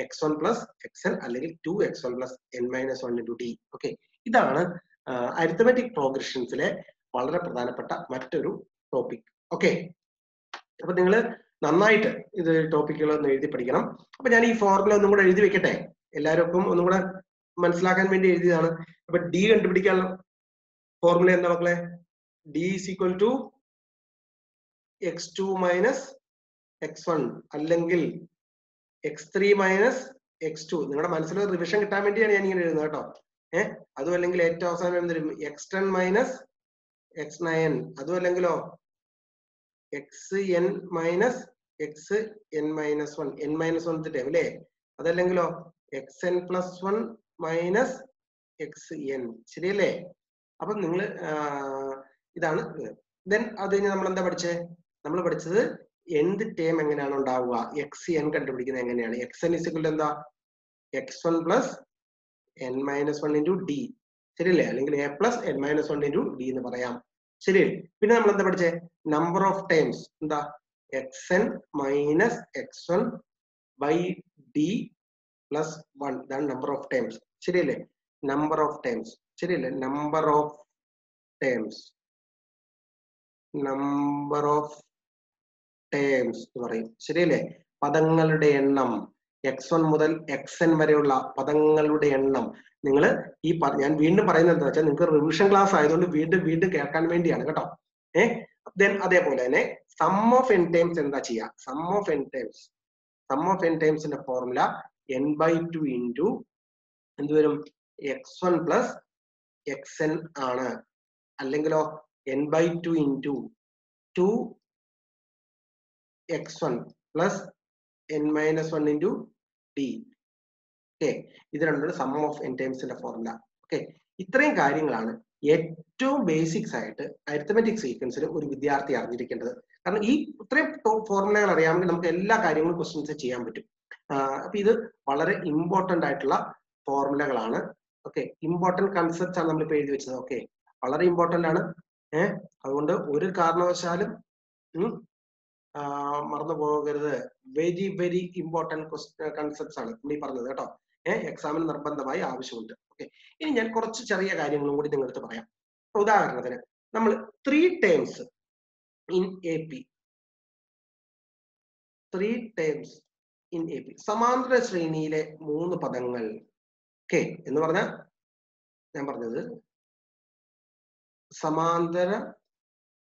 X one plus X n അല്ലെങ്കിൽ two X one plus n minus one into D okay ഇതാണ് അരിത്തമെറ്റിക് പ്രോഗ്രഷൻസിലെ വളരെ പ്രധാനപ്പെട്ട മറ്റൊരു ടോപ്പിക് ഓക്കെ അപ്പൊ നിങ്ങൾ നന്നായിട്ട് ഇത് ടോപ്പിക്കുകൾ ഒന്ന് എഴുതി പഠിക്കണം. അപ്പൊ ഞാൻ ഈ ഫോർമുല ഒന്നും കൂടെ എഴുതി വെക്കട്ടെ? എല്ലാവർക്കും ഒന്നും കൂടെ മനസ്സിലാക്കാൻ വേണ്ടി എഴുതിയതാണ്. അപ്പൊ ഡി കണ്ടുപിടിക്കാനുള്ള ഫോർമുല എന്താ മക്കളെ? D is equal to X two minus X one അല്ലെങ്കിൽ X three minus X two നിങ്ങളുടെ മനസ്സിൽ റിവിഷൻ കിട്ടാൻ വേണ്ടിയാണ് ഞാൻ ഇങ്ങനെ എഴുതുന്നത് കേട്ടോ. ഏഹ് അതും അല്ലെങ്കിൽ ഏറ്റവും അവസാനം എന്ത് വരും? X ten minus X nine അതും അല്ലെങ്കിലോ? X n minus X n minus one n minus one time അല്ലേ അതല്ലെങ്കിലോ X n plus one minus X n ശരിയല്ലേ? അപ്പൊ നിങ്ങൾ ഇതാണ് ദെൻ അത് നമ്മൾ എന്താ പഠിച്ചേ? നമ്മൾ പഠിച്ചത് എന്ത് ടേം എങ്ങനെയാണ് ഉണ്ടാവുക? എക്സ് എൻ കണ്ടുപിടിക്കുന്നത് എങ്ങനെയാണ്? എക്സ് എൻ ഇസിക്വൽ എന്താ? X one plus n minus one into D ശരിയല്ലേ? അല്ലെങ്കിൽ A plus n minus one into D എന്ന് പറയാം. ശരി. പിന്നെ നമ്മൾ എന്താ പഠിച്ചേ? നമ്പർ ഓഫ് ടൈംസ് എന്താ? X n minus X one by D plus one ഇതാണ് നമ്പർ ഓഫ് ടൈംസ് ശരിയല്ലേ? നമ്പർ ഓഫ് ടൈംസ് ശരിയല്ലേ? Number of terms number of terms എന്ന് പറയും. ശരിയല്ലേ? പദങ്ങളുടെ എണ്ണം. എക്സ് വൺ മുതൽ എക്സ് എൻ വരെയുള്ള പദങ്ങളുടെ എണ്ണം. നിങ്ങൾ ഈ ഞാൻ വീണ്ടും പറയുന്നത് എന്താ വെച്ചാൽ നിങ്ങൾക്ക് റിവിഷൻ ക്ലാസ് ആയതുകൊണ്ട് വീണ്ടും വീണ്ടും കേൾക്കാൻ വേണ്ടിയാണ് കേട്ടോ. ഏഹ് ദെൻ അതേപോലെ തന്നെ സം ഓഫ് എൻ ടൈംസ് എന്താ ചെയ്യുക sum of n times sum of n ടൈംസിന്റെ formula n by two into എന്തുവരും x one plus x n ആണ്. അല്ലെങ്കിലോ n by two into two x one plus n minus one into d okay ഇത് രണ്ടും sum of N ടൈംസിന്റെ formula okay ഇത്രയും കാര്യങ്ങളാണ് ഏറ്റവും basics ആയിട്ട് അരിത്തമെറ്റിക് സീക്വൻസിൽ ഒരു വിദ്യാർത്ഥി അറിഞ്ഞിരിക്കേണ്ടത്. കാരണം ഈ ഇത്രയും ഫോർമുലകൾ അറിയാമെങ്കിൽ നമുക്ക് എല്ലാ കാര്യങ്ങളും ക്വസ്റ്റ്യൻസ് ചെയ്യാൻ പറ്റും. അപ്പൊ ഇത് വളരെ ഇമ്പോർട്ടന്റ് ആയിട്ടുള്ള ഫോർമുലകളാണ് ഓക്കെ ഇമ്പോർട്ടന്റ് കൺസെപ്റ്റ് ആണ് നമ്മളിപ്പോൾ എഴുതി വെച്ചത്. ഓക്കെ വളരെ ഇമ്പോർട്ടന്റ് ആണ്. ഏഹ് അതുകൊണ്ട് ഒരു കാരണവശാലും മറന്നു പോകരുത്. വെരി വെരി ഇമ്പോർട്ടന്റ് കൺസെപ്റ്റ്സ് ആണ് നമ്മൾ ഈ പറഞ്ഞത് കേട്ടോ. ഏഹ് എക്സാമിന് നിർബന്ധമായി ആവശ്യമുണ്ട്. ഓക്കെ ഇനി ഞാൻ കുറച്ച് ചെറിയ കാര്യങ്ങളും കൂടി നിങ്ങളുടെ അടുത്ത് പറയാം. ഉദാഹരണത്തിന് നമ്മൾ three terms A P three terms in A P സമാന്തര ശ്രേണിയിലെ മൂന്ന് പദങ്ങൾ കെ എന്ന് പറഞ്ഞാൽ ഞാൻ പറഞ്ഞത് സമാന്തര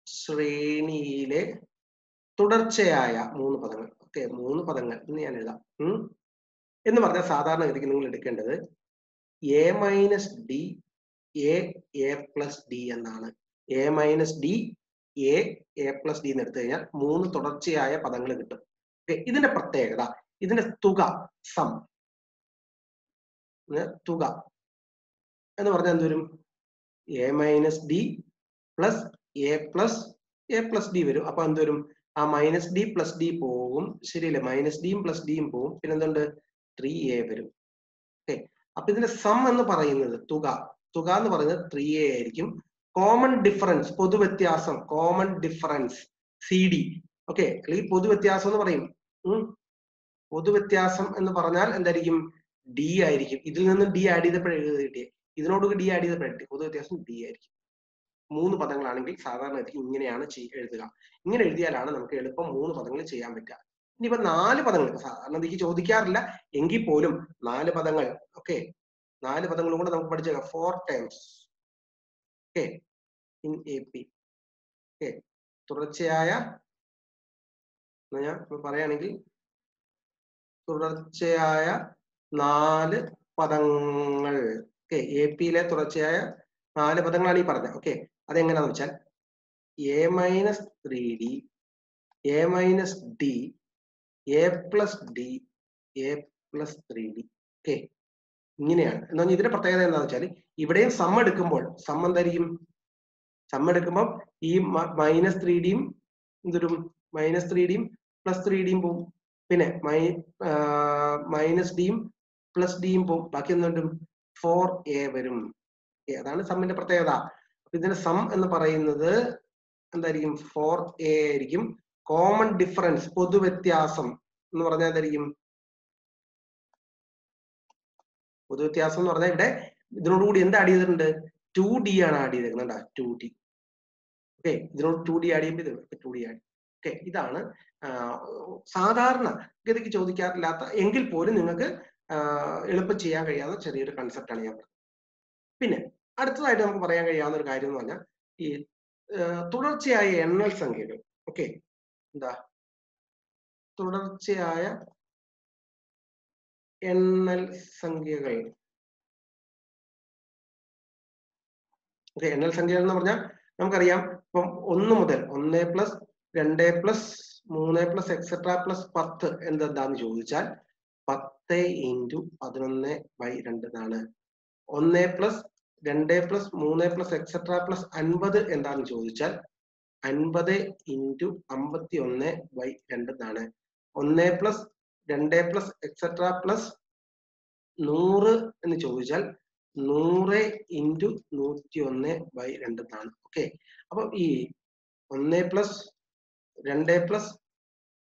ശ്രേണിയിലെ തുടർച്ചയായ മൂന്ന് പദങ്ങൾ. ഓക്കെ മൂന്ന് പദങ്ങൾ. എന്ന് ഞാൻ എഴുതാം. എന്ന് പറഞ്ഞാൽ സാധാരണഗതിക്ക് നിങ്ങൾ എടുക്കേണ്ടത് a minus d a a plus d എന്നാണ്. A minus d a a plus d എന്ന് എടുത്തു കഴിഞ്ഞാൽ മൂന്ന് തുടർച്ചയായ പദങ്ങൾ കിട്ടും. ഇതിന്റെ പ്രത്യേകത ഇതിന്റെ തുക സം തുക. എന്ന് പറഞ്ഞാൽ എന്തുവരും a minus d plus a plus a plus d വരും. അപ്പൊ എന്തുവരും ആ മൈനസ് ഡി പ്ലസ് ഡി പോകും. ശരിയല്ലേ? മൈനസ് ഡിയും പ്ലസ് ഡിയും പോകും. പിന്നെ എന്തുണ്ട്? ത്രീ എ വരും. ഓക്കെ അപ്പൊ ഇതിന്റെ സം എന്ന് പറയുന്നത് തുക. തുക എന്ന് പറയുന്നത് ത്രീ എ ആയിരിക്കും. കോമൺ ഡിഫറൻസ് പൊതുവ്യത്യാസം common difference C D okay അല്ലെങ്കിൽ പൊതുവ്യത്യാസം എന്ന് പറയും. പൊതുവ്യത്യാസം എന്ന് പറഞ്ഞാൽ എന്തായിരിക്കും? ഡി ആയിരിക്കും. ഇതിൽ നിന്ന് ഡി ആഡ് ചെയ്തപ്പോഴേ കിട്ടിയേ. ഇതിനോട് ഡി ആഡ് ചെയ്തപ്പോഴേ പൊതുവ്യത്യാസം ഡി ആയിരിക്കും. മൂന്ന് പദങ്ങളാണെങ്കിൽ സാധാരണ ഇങ്ങനെയാണ് എഴുതുക. ഇങ്ങനെ എഴുതിയാലാണ് നമുക്ക് എളുപ്പം മൂന്ന് പദങ്ങൾ ചെയ്യാൻ പറ്റുക. ഇനിയിപ്പോ നാല് പദങ്ങൾ സാധാരണ ഇതിക്ക് ചോദിക്കാറില്ല. എങ്കിൽ പോലും നാല് പദങ്ങൾ ഓക്കെ നാല് പദങ്ങളും കൂടെ നമുക്ക് പഠിച്ചേക്കാം. Four times okay in A P okay തുടർച്ചയായ ഞാൻ പറയുകയാണെങ്കിൽ തുടർച്ചയായ നാല് പദങ്ങൾ. ഓക്കെ എ പിയിലെ തുടർച്ചയായ നാല് പദങ്ങളാണ് ഈ പറഞ്ഞത്. ഓക്കെ അതെങ്ങനെയാന്ന് വെച്ചാൽ a minus three d a minus d a plus d a plus three d okay ഇങ്ങനെയാണ്. എന്ന് പറഞ്ഞാൽ ഇതിന്റെ പ്രത്യേകത എന്താണെന്ന് വെച്ചാൽ ഇവിടെയും സം എടുക്കുമ്പോൾ സം എന്തായിരിക്കും? സം എടുക്കുമ്പോൾ ഈ മൈനസ് ത്രീ ഡിയും എന്തൊരു മൈനസ് ത്രീ ഡിയും പ്ലസ് ത്രീ ഡിയും പോവും. പിന്നെ മൈ മൈനസ് ഡിയും പ്ലസ് ഡിയും പോവും. ബാക്കി എന്തുണ്ട് ഫോർ എ വരും. അതാണ് സമ്മിന്റെ പ്രത്യേകത. അപ്പൊ സം എന്ന് പറയുന്നത് എന്തായിരിക്കും? ഫോർ എ ആയിരിക്കും. കോമൺ ഡിഫറൻസ് പൊതുവ്യത്യാസം എന്ന് പറഞ്ഞാൽ എന്തായിരിക്കും? പൊതുവ്യത്യാസം എന്ന് പറഞ്ഞാൽ ഇവിടെ ഇതിനോടുകൂടി എന്ത് ആഡ് ചെയ്തിട്ടുണ്ട്? ടു ഡി ആണ് ആഡ് ചെയ്തേക്കുന്നത് ടു ഡി ഓക്കെ ഇതിനോട് ടു ഡി ആഡ് ചെയ്യുമ്പോൾ ഇത് ടു ഡി ആഡ് ഓക്കെ ഇതാണ് സാധാരണ ഗതിക്ക് ചോദിക്കാറില്ലാത്ത എങ്കിൽ പോലും നിങ്ങൾക്ക് എളുപ്പം ചെയ്യാൻ കഴിയാത്ത ചെറിയൊരു കൺസെപ്റ്റ് ആണ് ഞാൻ പറഞ്ഞത് പിന്നെ അടുത്തതായിട്ട് നമുക്ക് പറയാൻ കഴിയാവുന്ന ഒരു കാര്യം എന്ന് പറഞ്ഞാൽ ഈ തുടർച്ചയായ എണ്ണൽ സംഖ്യകൾ. ഓക്കെ എന്താ? തുടർച്ചയായ എണ്ണൽ സംഖ്യകൾ. ഓക്കെ എണ്ണൽ സംഖ്യകൾ എന്ന് പറഞ്ഞാൽ നമുക്കറിയാം. ഇപ്പം ഒന്ന് മുതൽ ഒന്ന് പ്ലസ് രണ്ട് പ്ലസ് മൂന്ന് പ്ലസ് എക്സെട്ര പ്ലസ് പത്ത് എന്തെന്താന്ന് ചോദിച്ചാൽ പത്ത് ഇന്റു പതിനൊന്ന് ബൈ രണ്ട് എന്നാണ് ഒന്ന് പ്ലസ് രണ്ട് പ്ലസ് മൂന്ന് പ്ലസ് എക്സെട്ര പ്ലസ് അൻപത് എന്താന്ന് ചോദിച്ചാൽ അൻപത് ഇന്റു അമ്പത്തി ഒന്ന് ബൈ രണ്ട് എന്നാണ് ഒന്ന് പ്ലസ് രണ്ട് പ്ലസ് എക്സെട്ര പ്ലസ് നൂറ് എന്ന് ചോദിച്ചാൽ നൂറ് ഇന്റു നൂറ്റി ഒന്ന് ബൈ രണ്ട് എന്നാണ് ഓക്കെ അപ്പൊ ഈ ഒന്ന് പ്ലസ് രണ്ട് പ്ലസ്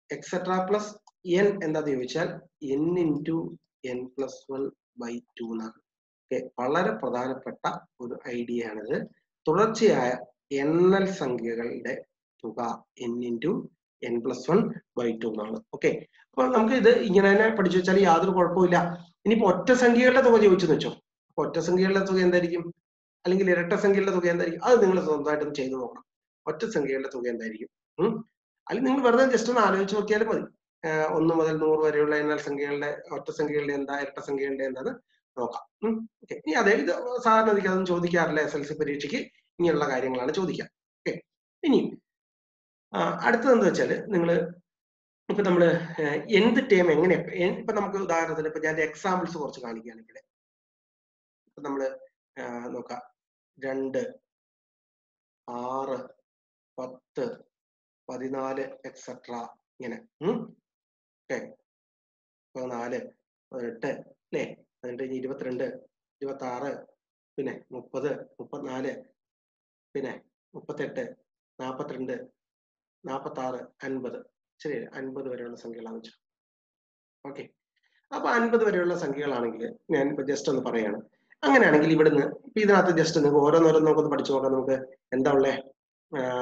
എക്സെട്ര പ്ലസ് എൻ എന്താന്ന് ചോദിച്ചാൽ n into n plus one by two എന്നാണ് ഓക്കെ വളരെ പ്രധാനപ്പെട്ട ഒരു ഐഡിയ ആണിത്. തുടർച്ചയായ എണ്ണൽ സംഖ്യകളുടെ തുക n into n plus one by two എന്നാണ് ഓക്കെ അപ്പൊ നമുക്ക് ഇത് ഇങ്ങനെ തന്നെ പഠിച്ചു വെച്ചാൽ യാതൊരു കുഴപ്പമില്ല ഇനിയിപ്പോ ഒറ്റ സംഖ്യകളുടെ തുക ചോദിച്ചെന്ന് വെച്ചോ. അപ്പൊ ഒറ്റ സംഖ്യകളുടെ തുക എന്തായിരിക്കും? അല്ലെങ്കിൽ ഇരട്ട സംഖ്യകളുടെ തുക എന്തായിരിക്കും? അത് നിങ്ങൾ സ്വന്തമായിട്ടൊന്ന് ചെയ്തു നോക്കണം. ഒറ്റ സംഖ്യകളുടെ തുക എന്തായിരിക്കും? അല്ലെങ്കിൽ നിങ്ങൾ വെറുതെ ജസ്റ്റ് ഒന്ന് ആലോചിച്ച് നോക്കിയാലും മതി. ഒന്ന് മുതൽ നൂറ് വരെയുള്ള എണ്ണൽ സംഖ്യകളുടെ ഒറ്റ സംഖ്യകളുടെ എന്താ ഇരട്ട സംഖ്യകളുടെ എന്താന്ന് നോക്കാം. ഓക്കെ. ഇനി അതേ ഇത് സാധാരണ അതൊന്നും ചോദിക്കാറില്ല എസ് എൽ സി പരീക്ഷയ്ക്ക്. ഇങ്ങനെയുള്ള കാര്യങ്ങളാണ് ചോദിക്കുക. ഓക്കെ. ഇനി അടുത്തത് എന്താ വെച്ചാൽ നിങ്ങൾ ഇപ്പൊ നമ്മൾ ഏഹ് എന്ത് ടേം എങ്ങനെയാ ഇപ്പൊ നമുക്ക് ഉദാഹരണത്തിന് ഇപ്പൊ ഞാൻ എക്സാമ്പിൾസ് കുറച്ച് കാണിക്കുകയാണ് ഇവിടെ. ഇപ്പൊ നമ്മൾ നോക്കാം. രണ്ട് ആറ് പത്ത് പതിനാല് എക്സെട്ര ഇങ്ങനെ. ഓക്കെ പതിനാല് പതിനെട്ട് അല്ലേ? പതിനെട്ട് കഴിഞ്ഞ് ഇരുപത്തിരണ്ട് ഇരുപത്തി ആറ് പിന്നെ മുപ്പത് മുപ്പത്തിനാല് പിന്നെ മുപ്പത്തി മുപ്പത്തെട്ട് നാൽപ്പത്തിരണ്ട് നാൽപ്പത്തി ആറ് അൻപത്. ശരി അൻപത് വരെയുള്ള സംഖ്യകളാണെന്ന് വെച്ചാൽ ഓക്കെ അപ്പൊ അൻപത് വരെയുള്ള സംഖ്യകളാണെങ്കിൽ ഞാൻ ഇപ്പൊ ജസ്റ്റ് ഒന്ന് പറയാണ്. അങ്ങനെയാണെങ്കിൽ ഇവിടുന്ന് ഇപ്പൊ ഇതിനകത്ത് ജസ്റ്റ് നിങ്ങൾക്ക് ഓരോന്നോരോന്ന് നമുക്കൊന്ന് പഠിച്ചു നോക്കാം. നമുക്ക് എന്താ ഉള്ളേ?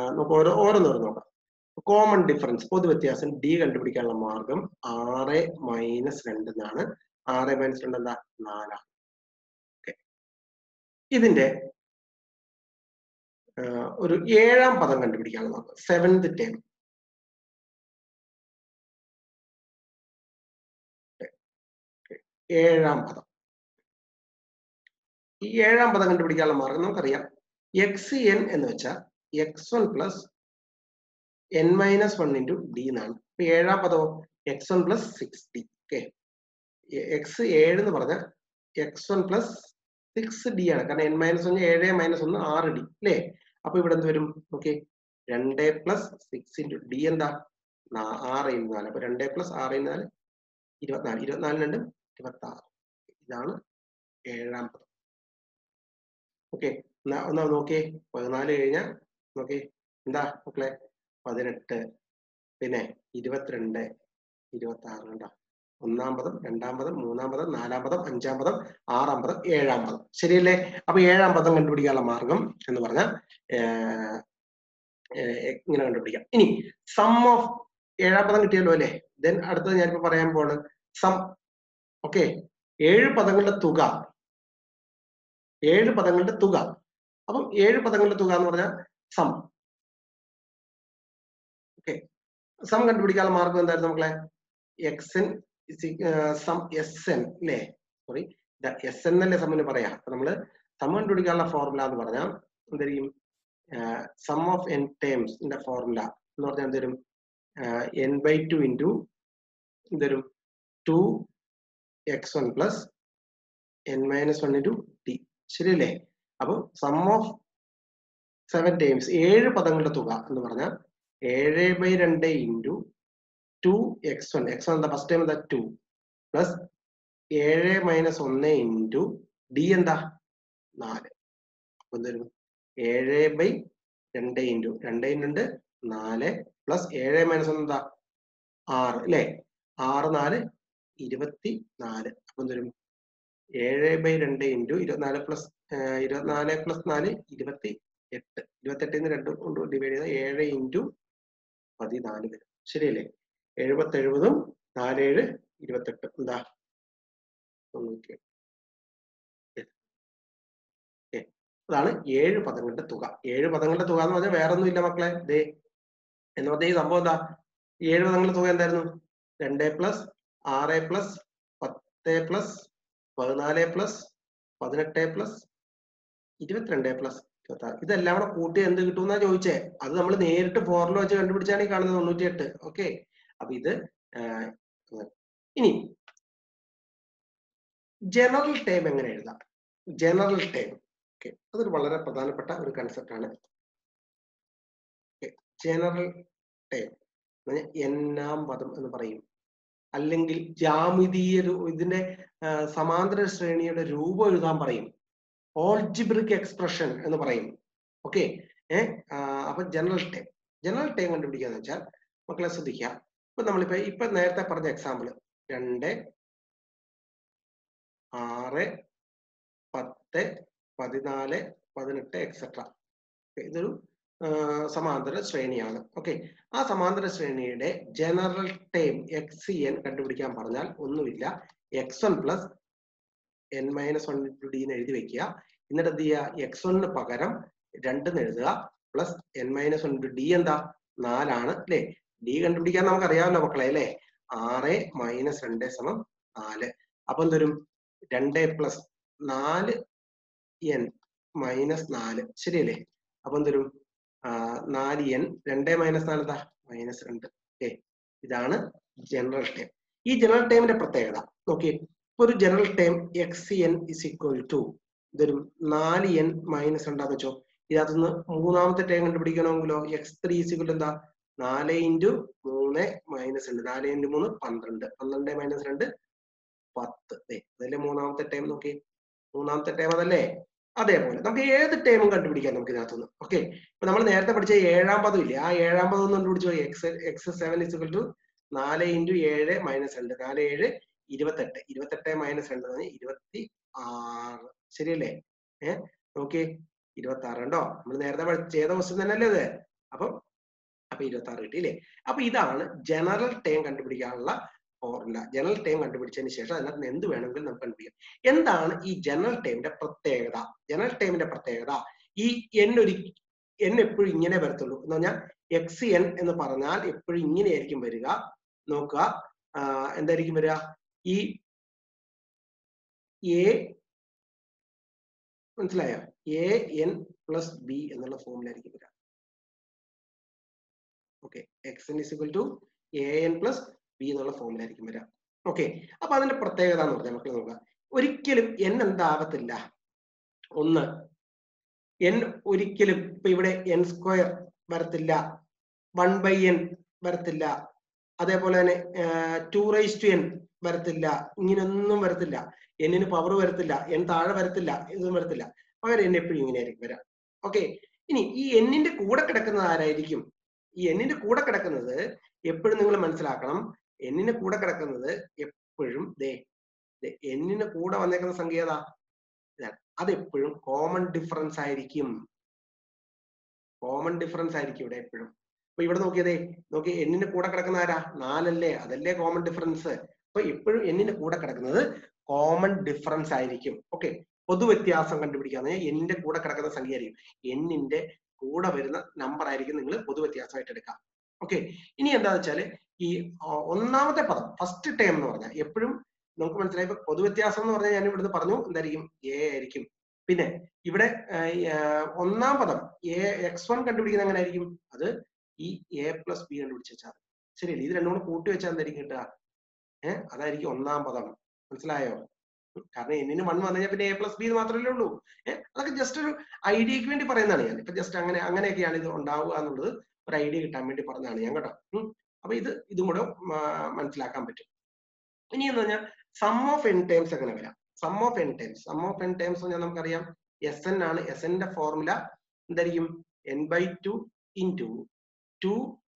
നമുക്ക് ഓരോ ഓരോന്നോരോന്ന് നോക്കാം. കോമൺ ഡിഫറൻസ് പൊതു വ്യത്യാസം ഡി കണ്ടുപിടിക്കാനുള്ള മാർഗം ആറ് മൈനസ് രണ്ട് എന്നാണ്. ആറ് മൈനസ് രണ്ട് എന്താ? നാലാണ് ഇതിന്റെ ഒരു ഏഴാം പദം കണ്ടുപിടിക്കാനുള്ള മാർഗം. സെവൻത് ടേം ഏഴാം പദം. ഈ ഏഴാം പദം കണ്ടുപിടിക്കാനുള്ള മാർഗം നമുക്കറിയാം. എക്സ് എൻ എന്ന് വെച്ചാൽ x one plus n minus one into d എന്നാണ്. ഇപ്പൊ ഏഴാം പദവും x one plus six d okay x ഏഴ് എന്ന് പറഞ്ഞാൽ x one plus six d ആണ്. കാരണം എൻ മൈനസ് ഒന്ന് ഏഴ് മൈനസ് ഒന്ന് ആറ് ഡി അല്ലേ? അപ്പൊ ഇവിടെ എന്ത് വരും? ഓക്കെ രണ്ട് പ്ലസ് സിക്സ് ഇന്റു ഡി എന്താ? ആറ് ഇന്റു നാല്. അപ്പൊ രണ്ട് പ്ലസ് ആറ് ഇന്റു നാല് ഇരുപത്തിനാല്. ഇരുപത്തിനാല് രണ്ടും ഇരുപത്തി ആറ് ഇതാണ് ഏഴാം പദം. ഓക്കെ. ഒന്നാ നോക്കിയേ. പതിനാല് കഴിഞ്ഞാൽ നോക്കി എന്താ മക്കളെ? പതിനെട്ട്. പിന്നെ ഇരുപത്തിരണ്ട് ഇരുപത്തി ആറ് കണ്ടോ? ഒന്നാം പദം രണ്ടാം പദം മൂന്നാം പദം നാലാം പദം അഞ്ചാം പദം ആറാം പദം ഏഴാം പദം. ശരിയല്ലേ? അപ്പൊ ഏഴാം പദം കണ്ടുപിടിക്കാനുള്ള മാർഗം എന്ന് പറഞ്ഞാൽ ഇങ്ങനെ കണ്ടുപിടിക്കാം. ഇനി സം ഓഫ് ഏഴാം പദം കിട്ടിയല്ലോ അല്ലേ? ദെൻ അടുത്തത് ഞാനിപ്പോ പറയാൻ പോണ് സം ഓക്കെ. ഏഴ് പദങ്ങളുടെ തുക ഏഴ് പദങ്ങളുടെ തുക. അപ്പം ഏഴ് പദങ്ങളുടെ തുക എന്ന് പറഞ്ഞാൽ സം. ഓക്കെ. സം കണ്ടുപിടിക്കാനുള്ള മാർഗം എന്തായിരുന്നു മക്കളെ? X n sum s n അല്ലേ സോറി എസ് എൻ അല്ലേ സമ്മിന് പറയാം. അപ്പൊ നമ്മൾ സം കണ്ടുപിടിക്കാനുള്ള ഫോർമുല എന്ന് പറഞ്ഞാൽ എന്തായിരിക്കും സം ഓഫ് എൻ ടേംസിന്റെ ഫോർമുല എന്ന് പറഞ്ഞാൽ എന്തരും? N by two into എന്തരും? Two x one plus n minus one into t ശരിയല്ലേ? അപ്പം സം ഓഫ് സെവൻ ടൈംസ് ഏഴ് പദങ്ങളുടെ തുക എന്ന് പറഞ്ഞാൽ ഏഴ് ബൈ രണ്ട് into two x one x one എന്താ? ഫസ്റ്റ് ടൈം എന്താ? ടു പ്ലസ് ഏഴ് മൈനസ് ഒന്ന് ഇന്റു ഡി എന്താ? നാല്. അപ്പൊ എന്തരും ഏഴ് ബൈ രണ്ട് ഇന്റു രണ്ട് രണ്ട് നാല്. പ്ലസ് ഏഴ് മൈനസ് ഒന്ന് എന്താ? ആറ്. അല്ലേ? ആറ് നാല് ഇരുപത്തി നാല് അപ്പൊ എന്തരും ഏഴ് ബൈ രണ്ട് ഇന്റു ഇരുപത്തിനാല് പ്ലസ് ഇരുപത്തിനാല് പ്ലസ് നാല് ഇരുപത്തി എട്ട് ഇരുപത്തെട്ടിൽ നിന്ന് രണ്ട് കൊണ്ട് ഡിവൈഡ് ചെയ്താൽ ഏഴ് ഇന്റു പതിനാല് വരും. ശരിയല്ലേ? എഴുപത്തി എഴുപതും നാലേഴ് ഇരുപത്തെട്ട്. എന്താ? അതാണ് ഏഴ് പദങ്ങളുടെ തുക. ഏഴ് പദങ്ങളുടെ തുക എന്ന് പറഞ്ഞാൽ വേറെ ഒന്നുമില്ല മക്കളെ. ദേ എന്ന് പറഞ്ഞാൽ ഈ സംഭവം എന്താ? ഏഴ് പദങ്ങളുടെ തുക എന്തായിരുന്നു? രണ്ട് പ്ലസ് ആറ് പ്ലസ് പത്ത് പ്ലസ് പതിനാല് പ്ലസ് പതിനെട്ട് പ്ലസ് ഇരുപത്തിരണ്ട് പ്ലസ് ഇരുപത്തി ഇതെല്ലാം കൂടെ കൂട്ടി എന്ത് കിട്ടുമെന്നാ ചോദിച്ചേ? അത് നമ്മൾ നേരിട്ട് ഫോറിൽ വെച്ച് കണ്ടുപിടിച്ചാണ് ഈ കാണുന്നത് തൊണ്ണൂറ്റിയെട്ട്. ഓക്കെ അപ്പൊ ഇത് ഇനി ജനറൽ ടേം എങ്ങനെ എഴുതാം? ജനറൽ ടേം ഓക്കെ അതൊരു വളരെ പ്രധാനപ്പെട്ട ഒരു കൺസെപ്റ്റ് ആണ്. ജനറൽ ടൈം എന്നാം പദം എന്ന് പറയും. അല്ലെങ്കിൽ ജാമിതീയ ഇതിന്റെ സമാന്തര ശ്രേണിയുടെ രൂപം എഴുതാൻ പറയും. ഓൾജിബ്രിക് എക്സ്പ്രഷൻ എന്ന് പറയും. ഓക്കെ ഏഹ് അപ്പൊ ജനറൽ ടേം ജനറൽ ടൈം കണ്ടുപിടിക്കാന്ന് വെച്ചാൽ മക്കളെ ശ്രദ്ധിക്കുക ഇപ്പൊ നമ്മളിപ്പോ ഇപ്പൊ നേരത്തെ പറഞ്ഞ എക്സാമ്പിൾ രണ്ട് ആറ് പത്ത് പതിനാല് പതിനെട്ട് എക്സെട്ര ഇതൊരു സമാന്തര ശ്രേണിയാണ്. ഓക്കെ ആ സമാന്തര ശ്രേണിയുടെ ജനറൽ ടേം എക്സ് എൻ കണ്ടുപിടിക്കാൻ പറഞ്ഞാൽ ഒന്നുമില്ല. X one plus n minus one into d എന്ന് എഴുതി വെക്കുക. എന്നിട്ട് എന്ത് ചെയ്യുക? എക്സ് വണ്ണിന് പകരം രണ്ടെന്ന് എഴുതുക. Plus n minus one into d എന്താ? നാലാണ് അല്ലേ? ഡി കണ്ടുപിടിക്കാൻ നമുക്ക് അറിയാമല്ലോ മക്കളെ അല്ലേ? ആറ് മൈനസ് രണ്ട് സമം നാല്. അപ്പൊ എന്തോരും രണ്ട് പ്ലസ് നാല് എൻ മൈനസ് നാല്. ശരിയല്ലേ? അപ്പൊ എന്തോരും നാല് എൻ രണ്ട് മൈനസ് നാല് എന്താ മൈനസ് രണ്ട്. ഓക്കെ ഇതാണ് ജനറൽ ടൈം ഈ ജനറൽ ടൈമിന്റെ പ്രത്യേകത നോക്കി ഇപ്പൊ ഒരു general time x n is equal to ഇതൊരു നാല് എൻ മൈനസ് രണ്ടാന്ന് വെച്ചോ. ഇതിനകത്തുനിന്ന് മൂന്നാമത്തെ ടൈം കണ്ടുപിടിക്കണമെങ്കിലോ എക്സ് ത്രീ ഇസിക്വൽ എന്താ? നാല് ഇന്റു മൂന്ന് മൈനസ് രണ്ട്. നാല് ഇന്റു മൂന്ന് പന്ത്രണ്ട്. പന്ത്രണ്ട് മൈനസ് രണ്ട് പത്ത്. അതല്ലേ മൂന്നാമത്തെ ടൈം നോക്കി മൂന്നാമത്തെ ടൈം അതല്ലേ? അതേപോലെ. നമുക്ക് ഏത് ടേമും കണ്ടുപിടിക്കാം നമുക്ക് ഇതിനകത്തുനിന്ന്. ഓക്കെ ഇപ്പൊ നമ്മൾ നേരത്തെ പഠിച്ച ഏഴാം പദം ഇല്ലേ? ആ ഏഴാം പദം ഒന്ന് കണ്ടുപിടിച്ചോ? X x seven is equal to നാല് ഇന്റു ഏഴ് മൈനസ് രണ്ട്. നാല് ഏഴ് ഇരുപത്തെട്ട്. ഇരുപത്തെട്ട് മൈനസ് രണ്ട് എന്ന് ഇരുപത്തി ആറ് ശരിയല്ലേ? ഏഹ് നോക്കി ഇരുപത്തി ആറ് ഉണ്ടോ നമ്മൾ നേരത്തെ ചെയ്ത ക്വസ്റ്റ്യൻ തന്നെയല്ലേ അത് അപ്പം അപ്പൊ ഇരുപത്തി ആറ് കിട്ടി അല്ലേ അപ്പൊ ഇതാണ് ജനറൽ ടേം കണ്ടുപിടിക്കാനുള്ള ഫോർമുല ജനറൽ ടേം കണ്ടുപിടിച്ചതിന് ശേഷം അതിനകത്ത് നിന്ന് എന്ത് വേണമെങ്കിലും നമുക്ക് കണ്ടുപിടിക്കാം. എന്താണ് ഈ ജനറൽ ടേമിന്റെ പ്രത്യേകത? ജനറൽ ടേമിന്റെ പ്രത്യേകത ഈ എൻ ഒരു എൻ എപ്പോഴും ഇങ്ങനെ വരത്തുള്ളൂ. എന്ന് പറഞ്ഞാൽ എക്സ് എൻ എന്ന് പറഞ്ഞാൽ എപ്പോഴും ഇങ്ങനെയായിരിക്കും വരിക. നോക്കുക. എന്തായിരിക്കും വരിക? ഈ എ മനസ്സിലായോ? എ എൻ പ്ലസ് ബി എന്നുള്ള ഫോമിലായിരിക്കും വരിക. Okay x n is equal to a n plus b എന്നുള്ള ഫോമിലായിരിക്കും വരിക ഓക്കെ അപ്പൊ അതിന്റെ പ്രത്യേകത എന്ന് പറഞ്ഞാൽ മക്കളെ നോക്കുക ഒരിക്കലും എൻ എന്താകത്തില്ല ഒന്ന് എൻ ഒരിക്കലും ഇപ്പൊ ഇവിടെ എൻ സ്ക്വയർ വരത്തില്ല. വൺ ബൈ എൻ വരത്തില്ല. അതേപോലെ തന്നെ ടു റൈസ് ടു എൻ വരത്തില്ല. ഇങ്ങനെയൊന്നും വരത്തില്ല. എന്നിന് പവർ വരത്തില്ല. എൻ താഴെ വരത്തില്ല. ഇതൊന്നും വരത്തില്ല. പകരം എൻ എപ്പോഴും ഇങ്ങനെ ആയിരിക്കും വരാം. ഓക്കെ ഇനി ഈ എന്നിന്റെ കൂടെ കിടക്കുന്നത് ആരായിരിക്കും? ഈ എന്നിന്റെ കൂടെ കിടക്കുന്നത് എപ്പോഴും നിങ്ങൾ മനസ്സിലാക്കണം. എന്നിന്റെ കൂടെ കിടക്കുന്നത് എപ്പോഴും ദേ എന്നിന് കൂടെ വന്നേക്കുന്ന സംഖ്യ ഏതാ? അതെപ്പോഴും കോമൺ ഡിഫറൻസ് ആയിരിക്കും. കോമൺ ഡിഫറൻസ് ആയിരിക്കും ഇവിടെ എപ്പോഴും. അപ്പൊ ഇവിടെ നോക്കിയതേ നോക്കി എന്നിന് കൂടെ കിടക്കുന്ന ആരാ? നാലല്ലേ? അതല്ലേ കോമൺ ഡിഫറൻസ് അപ്പൊ എപ്പോഴും എന്നിന് കൂടെ കിടക്കുന്നത് കോമൺ ഡിഫറൻസ് ആയിരിക്കും. ഓക്കെ പൊതുവ്യത്യാസം കണ്ടുപിടിക്കാന്ന് എന്നിന്റെ കൂടെ കിടക്കുന്ന സംഖ്യ ആയിരിക്കും. എന്നിന്റെ കൂടെ വരുന്ന നമ്പർ ആയിരിക്കും നിങ്ങൾ പൊതുവ്യത്യാസമായിട്ട് എടുക്കാം ഓക്കെ ഇനി എന്താന്ന് വെച്ചാൽ ഈ ഒന്നാമത്തെ പദം ഫസ്റ്റ് ടേം എന്ന് പറഞ്ഞാൽ എപ്പോഴും നമുക്ക് മനസ്സിലായി ഇപ്പൊ പൊതുവ്യത്യാസം എന്ന് പറഞ്ഞാൽ ഞാൻ ഇവിടുന്ന് പറഞ്ഞു എന്തായിരിക്കും? എ ആയിരിക്കും. പിന്നെ ഇവിടെ ഒന്നാം പദം എ എക്സ് വൺ കണ്ടുപിടിക്കുന്നത് എങ്ങനെ ആയിരിക്കും അത് ഈ എ പ്ലസ് ബി കണ്ടുപിടിച്ച് വെച്ചാൽ. ശരിയല്ലേ? ഇത് രണ്ടും കൂടെ കൂട്ടി വെച്ചാൽ എന്തായിരിക്കും കിട്ടുക? ഏഹ് അതായിരിക്കും ഒന്നാം പദം. മനസ്സിലായോ? കാരണം എന്നിന് വൺ വന്നു കഴിഞ്ഞാൽ പിന്നെ എ പ്ലസ് ബി മാത്രമല്ലേ ഉള്ളൂ. ഏഹ് അതൊക്കെ ജസ്റ്റ് ഒരു ഐഡിയക്ക് വേണ്ടി പറയുന്നതാണ് ഞാൻ. ഇപ്പൊ ജസ്റ്റ് അങ്ങനെ അങ്ങനെയൊക്കെയാണ് ഇത് ഉണ്ടാവുക എന്നുള്ളത് ഒരു ഐഡിയ കിട്ടാൻ വേണ്ടി പറഞ്ഞതാണ് ഞാൻ കേട്ടോ. അപ്പൊ ഇത് ഇതും കൂടെ മനസ്സിലാക്കാൻ പറ്റും. ഇനി എന്ന് പറഞ്ഞാൽ സം ഓഫ് എൻ ടൈംസ് എങ്ങനെ വരാം. Sum of n times sum of n times പറഞ്ഞാൽ നമുക്കറിയാം എസ് എൻ ആണ് എസ് എന്റെ ഫോർമുല എന്തായിരിക്കും? N by two into two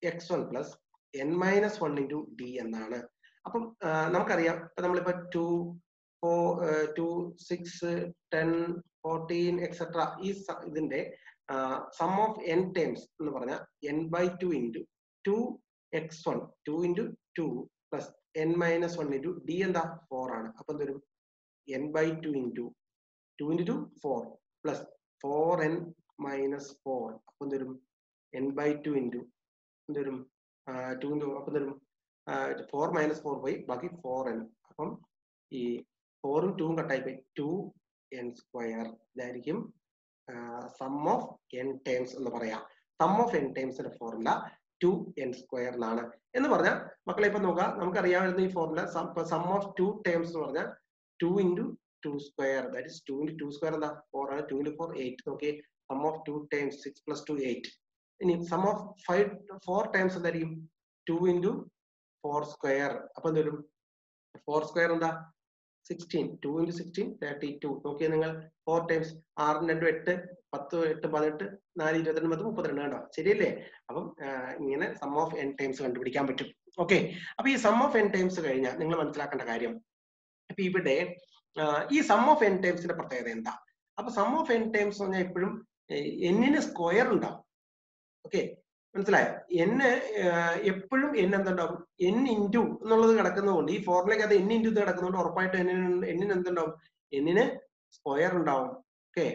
x one plus n minus one into d എന്നാണ്. അപ്പം നമുക്കറിയാം ഇപ്പൊ നമ്മളിപ്പോ two four two six ten fourteen etcetera ഈ ഇതിന്റെ സം ഓഫ് എൻ ടൈംസ് എന്ന് പറഞ്ഞാൽ n by two into two x one two into two plus n minus one into d എന്താ? ഫോർ ആണ്. അപ്പൊ എന്തൊരു n by two into two into two four plus four n minus four അപ്പൊ എന്തൊരു n by two into എന്തൊരു two into അപ്പൊ എന്തൊരു four minus four പോയി ബാക്കി ഫോർ എൻ അപ്പം ഈ ഫോറും ടൂവും കട്ടായി പോയി ടു എൻ സ്ക്വയർ ഇതായിരിക്കും സം ഓഫ് എൻ ടേംസ് എന്ന് പറയാം. സം ഓഫ് എൻ ടേംസിന്റെ ഫോർമുല ടു എൻ സ്ക്വയറിലാണ് എന്ന് പറഞ്ഞാൽ മക്കളെ ഇപ്പൊ നോക്കാം നമുക്കറിയാവുന്ന ഈ formula sum of two terms എന്ന് പറഞ്ഞാൽ two into two square that is two into two square എന്താ? ഫോർ ആണ്. ടു ഇന്റു ഫോർ എയ്റ്റ് നോക്കി sum of two terms six plus two eight ഇനി sum of five four terms എന്തായിരിക്കും? To into four square അപ്പൊ എന്തൊരു four square എന്താ? Sixteen two into sixteen thirty two നോക്കിയാൽ നിങ്ങൾ ഫോർ ടൈംസ് ആറും രണ്ടും എട്ട് പത്ത് എട്ട് പതിനെട്ട് നാല് ഇരുപത്തിരണ്ട് പത്ത് മുപ്പത്തിരണ്ട് കണ്ടോ? ശരിയല്ലേ? അപ്പം ഇങ്ങനെ സം ഓഫ് എൻ ടൈംസ് കണ്ടുപിടിക്കാൻ പറ്റും. ഓക്കെ അപ്പൊ ഈ സം ഓഫ് എൻ ടൈംസ് കഴിഞ്ഞാൽ നിങ്ങൾ മനസ്സിലാക്കേണ്ട കാര്യം അപ്പൊ ഇവിടെ ഈ സം ഓഫ് എൻ ടൈംസിന്റെ പ്രത്യേകത എന്താ? അപ്പൊ സം ഓഫ് എൻ ടൈംസ് പറഞ്ഞാൽ എപ്പോഴും എന്നിന് സ്ക്വയർ ഉണ്ടാവും. ഓക്കെ മനസ്സിലായോ? എന് എപ്പോഴും എൻ എന്തുണ്ടാവും? എൻ ഇന്റു എന്നുള്ളത് കിടക്കുന്നതുകൊണ്ട് ഈ ഫോർമുലയ്ക്ക് അത് എൻ ഇന്റു കിടക്കുന്നതുകൊണ്ട് ഉറപ്പായിട്ടും എന്നിന് എന്നിന് എന്തുണ്ടാവും? എന്നിന് സ്ക്വയർ ഉണ്ടാവും. ഓക്കെ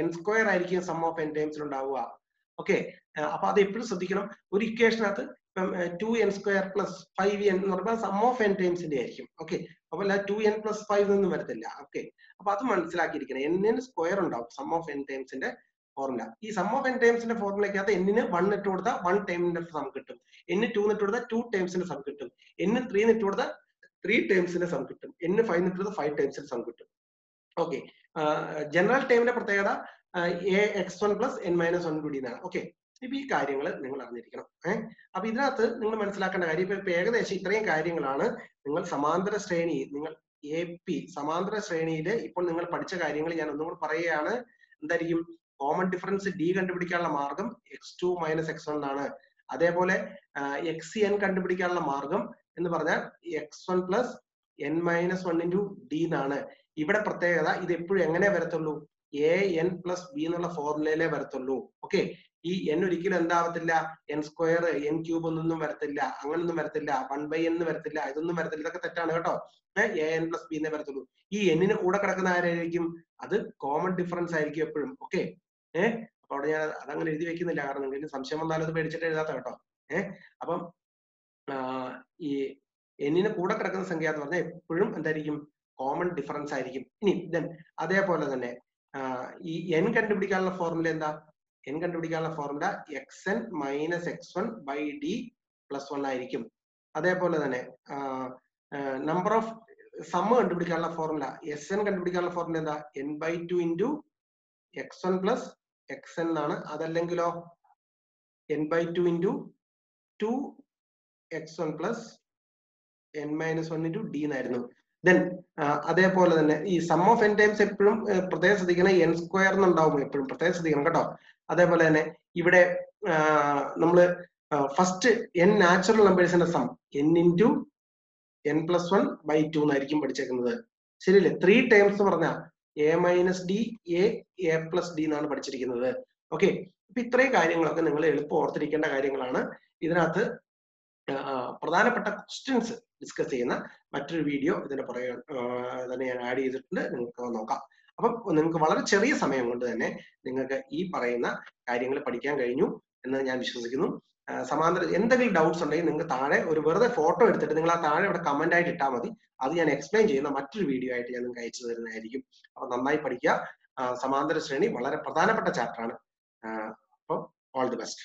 എൻ സ്ക്വയർ ആയിരിക്കും സം ഓഫ് എൻ ടൈംസിൽ ഉണ്ടാവുക. ഓക്കെ അപ്പൊ അത് എപ്പോഴും ശ്രദ്ധിക്കണം. ഒരു ഇക്വേഷനകത്ത് ഇപ്പം two n square plus five n എന്ന് പറയുമ്പോൾ സം ഓഫ് എൻ ടൈംസിന്റെ ആയിരിക്കും. ഓക്കെ അപ്പൊ അല്ല ടു എൻ പ്ലസ് ഫൈവ് ഒന്നും വരത്തില്ല. ഓക്കെ അപ്പൊ അത് മനസ്സിലാക്കിയിരിക്കണം. എന്നിന് സ്ക്വയർ ഉണ്ടാവും. സം ഓഫ് എൻ ടൈംസിന്റെ ഫോർമുല ഈ സം ഓഫ് എൻ ടൈംസിന്റെ ഫോർമുലക്കകത്ത് എന്നിന് വൺ ഇട്ട് കൊടുത്താൽ വൺ ടൈമിന്റെ സം കിട്ടും. എന്ന് ടു ഇട്ട് കൊടുത്താൽ ടു ടൈംസിന്റെ സം കിട്ടും. എന്ന് ത്രീ ഇട്ട് കൊടുത്താൽ ത്രീ ടൈംസിന്റെ സം കിട്ടും. എന്ന് ഫൈവ് ഇട്ട് കൊടുത്താൽ ഫൈവ് ടൈംസിന്റെ സം കിട്ടും. ഓക്കെ ജനറൽ ടൈമിന്റെ പ്രത്യേകത a x one plus n minus one കൂടി എന്നാണ്. ഓക്കെ ഇപ്പൊ ഈ കാര്യങ്ങൾ നിങ്ങൾ അറിഞ്ഞിരിക്കണം. ഏഹ് അപ്പൊ ഇതിനകത്ത് നിങ്ങൾ മനസ്സിലാക്കേണ്ട കാര്യം ഇപ്പൊ ഇപ്പൊ ഏകദേശം ഇത്രയും കാര്യങ്ങളാണ് നിങ്ങൾ സമാന്തര ശ്രേണി നിങ്ങൾ എ പി സമാന്തര ശ്രേണിയിൽ ഇപ്പോൾ നിങ്ങൾ പഠിച്ച കാര്യങ്ങൾ ഞാൻ ഒന്നും കൂടി പറയുകയാണ്. എന്തായിരിക്കും? കോമൺ ഡിഫറൻസ് ഡി കണ്ടുപിടിക്കാനുള്ള മാർഗം x two minus x one ആണ് അതേപോലെ എക്സ് എൻ കണ്ടുപിടിക്കാനുള്ള മാർഗം എന്ന് പറഞ്ഞാൽ x one plus n minus one into d എന്നാണ് ഇവിടെ പ്രത്യേകത ഇത് എപ്പോഴും എങ്ങനെ വരത്തുള്ളൂ? എ എൻ പ്ലസ് ബി എന്നുള്ള ഫോർമുലയിലേ വരത്തുള്ളൂ. ഓക്കെ ഈ എൻ ഒരിക്കലും എന്താവത്തില്ല? എൻ സ്ക്വയർ എൻ ക്യൂബ് ഒന്നും വരത്തില്ല. അങ്ങനൊന്നും വരത്തില്ല. വൺ ബൈ എന്ന് വരത്തില്ല. ഇതൊന്നും വരത്തില്ല. ഇതൊക്കെ തെറ്റാണ് കേട്ടോ. എ എൻ പ്ലസ് ബി എന്നേ വരത്തുള്ളൂ. ഈ എന്നിന് കൂടെ കിടക്കുന്ന ആരായിരിക്കും? അത് കോമൺ ഡിഫറൻസ് ആയിരിക്കും എപ്പോഴും. ഓക്കെ ഏഹ് അപ്പൊ അവിടെ ഞാൻ അതങ്ങനെ എഴുതി വെക്കുന്നില്ല. കാരണം നിങ്ങൾക്ക് സംശയം വന്നാലും അത് പേടിച്ചിട്ട് എഴുതാത്ത കേട്ടോ. ഏഹ് അപ്പം ഈ എന്നിന് കൂടെ കിടക്കുന്ന സംഖ്യ എന്ന് പറഞ്ഞാൽ എപ്പോഴും എന്തായിരിക്കും? കോമൺ ഡിഫറൻസ് ആയിരിക്കും. ഇനി ദെൻ അതേപോലെ തന്നെ ഈ എൻ കണ്ടുപിടിക്കാനുള്ള ഫോർമുല എന്താ? എൻ കണ്ടുപിടിക്കാനുള്ള formula x n minus x one by d plus one ആയിരിക്കും. അതേപോലെ തന്നെ നമ്പർ ഓഫ് സമ്മ കണ്ടുപിടിക്കാനുള്ള ഫോർമുല എസ് എൻ കണ്ടുപിടിക്കാനുള്ള ഫോർമുല എന്താ? N by two into x one plus x n ആണ്. അതല്ലെങ്കിലോ n by two into two x one plus n minus one into d എന്നായിരുന്നു. Then അതേപോലെ തന്നെ ഈ സം ഓഫ് എൻ ടൈംസ് എപ്പോഴും പ്രത്യേകം ശ്രദ്ധിക്കണം എൻ സ്ക്വയർ എന്നുണ്ടാവും എപ്പോഴും പ്രത്യേകം ശ്രദ്ധിക്കണം കേട്ടോ. അതേപോലെ തന്നെ ഇവിടെ നമ്മൾ first n natural നമ്പേഴ്സിന്റെ sum n into n plus one by two എന്നായിരിക്കും പഠിച്ചേക്കുന്നത്. ശരിയല്ലേ? ത്രീ ടൈംസ് പറഞ്ഞാൽ a minus d a a plus d എന്നാണ് പഠിച്ചിരിക്കുന്നത്. ഓക്കെ അപ്പൊ ഇത്രയും കാര്യങ്ങളൊക്കെ നിങ്ങൾ എളുപ്പം ഓർത്തിരിക്കേണ്ട കാര്യങ്ങളാണ്. ഇതിനകത്ത് പ്രധാനപ്പെട്ട ക്വസ്റ്റ്യൻസ് ഡിസ്കസ് ചെയ്യുന്ന മറ്റൊരു വീഡിയോ ഇതിന്റെ പുറകെ തന്നെ ഞാൻ ആഡ് ചെയ്തിട്ടുണ്ട്. നിങ്ങൾക്ക് നോക്കാം. അപ്പം നിങ്ങൾക്ക് വളരെ ചെറിയ സമയം കൊണ്ട് തന്നെ നിങ്ങൾക്ക് ഈ പറയുന്ന കാര്യങ്ങൾ പഠിക്കാൻ കഴിഞ്ഞു എന്ന് ഞാൻ വിശ്വസിക്കുന്നു. സമാന്തര എന്തെങ്കിലും ഡൗട്ട്സ് ഉണ്ടെങ്കിൽ നിങ്ങൾ താഴെ ഒരു വെറുതെ ഫോട്ടോ എടുത്തിട്ട് നിങ്ങൾ ആ താഴെ ഇവിടെ കമന്റ് ആയിട്ട് ഇട്ടാൽ മതി. അത് ഞാൻ എക്സ്പ്ലെയിൻ ചെയ്യുന്ന മറ്റൊരു വീഡിയോ ആയിട്ട് ഞാൻ നിങ്ങൾക്ക് അയച്ചു തരുന്നതായിരിക്കും. അപ്പൊ നന്നായി പഠിക്കുക. സമാന്തര ശ്രേണി വളരെ പ്രധാനപ്പെട്ട ചാപ്റ്റർ ആണ്. അപ്പോൾ ഓൾ ദി ബെസ്റ്റ്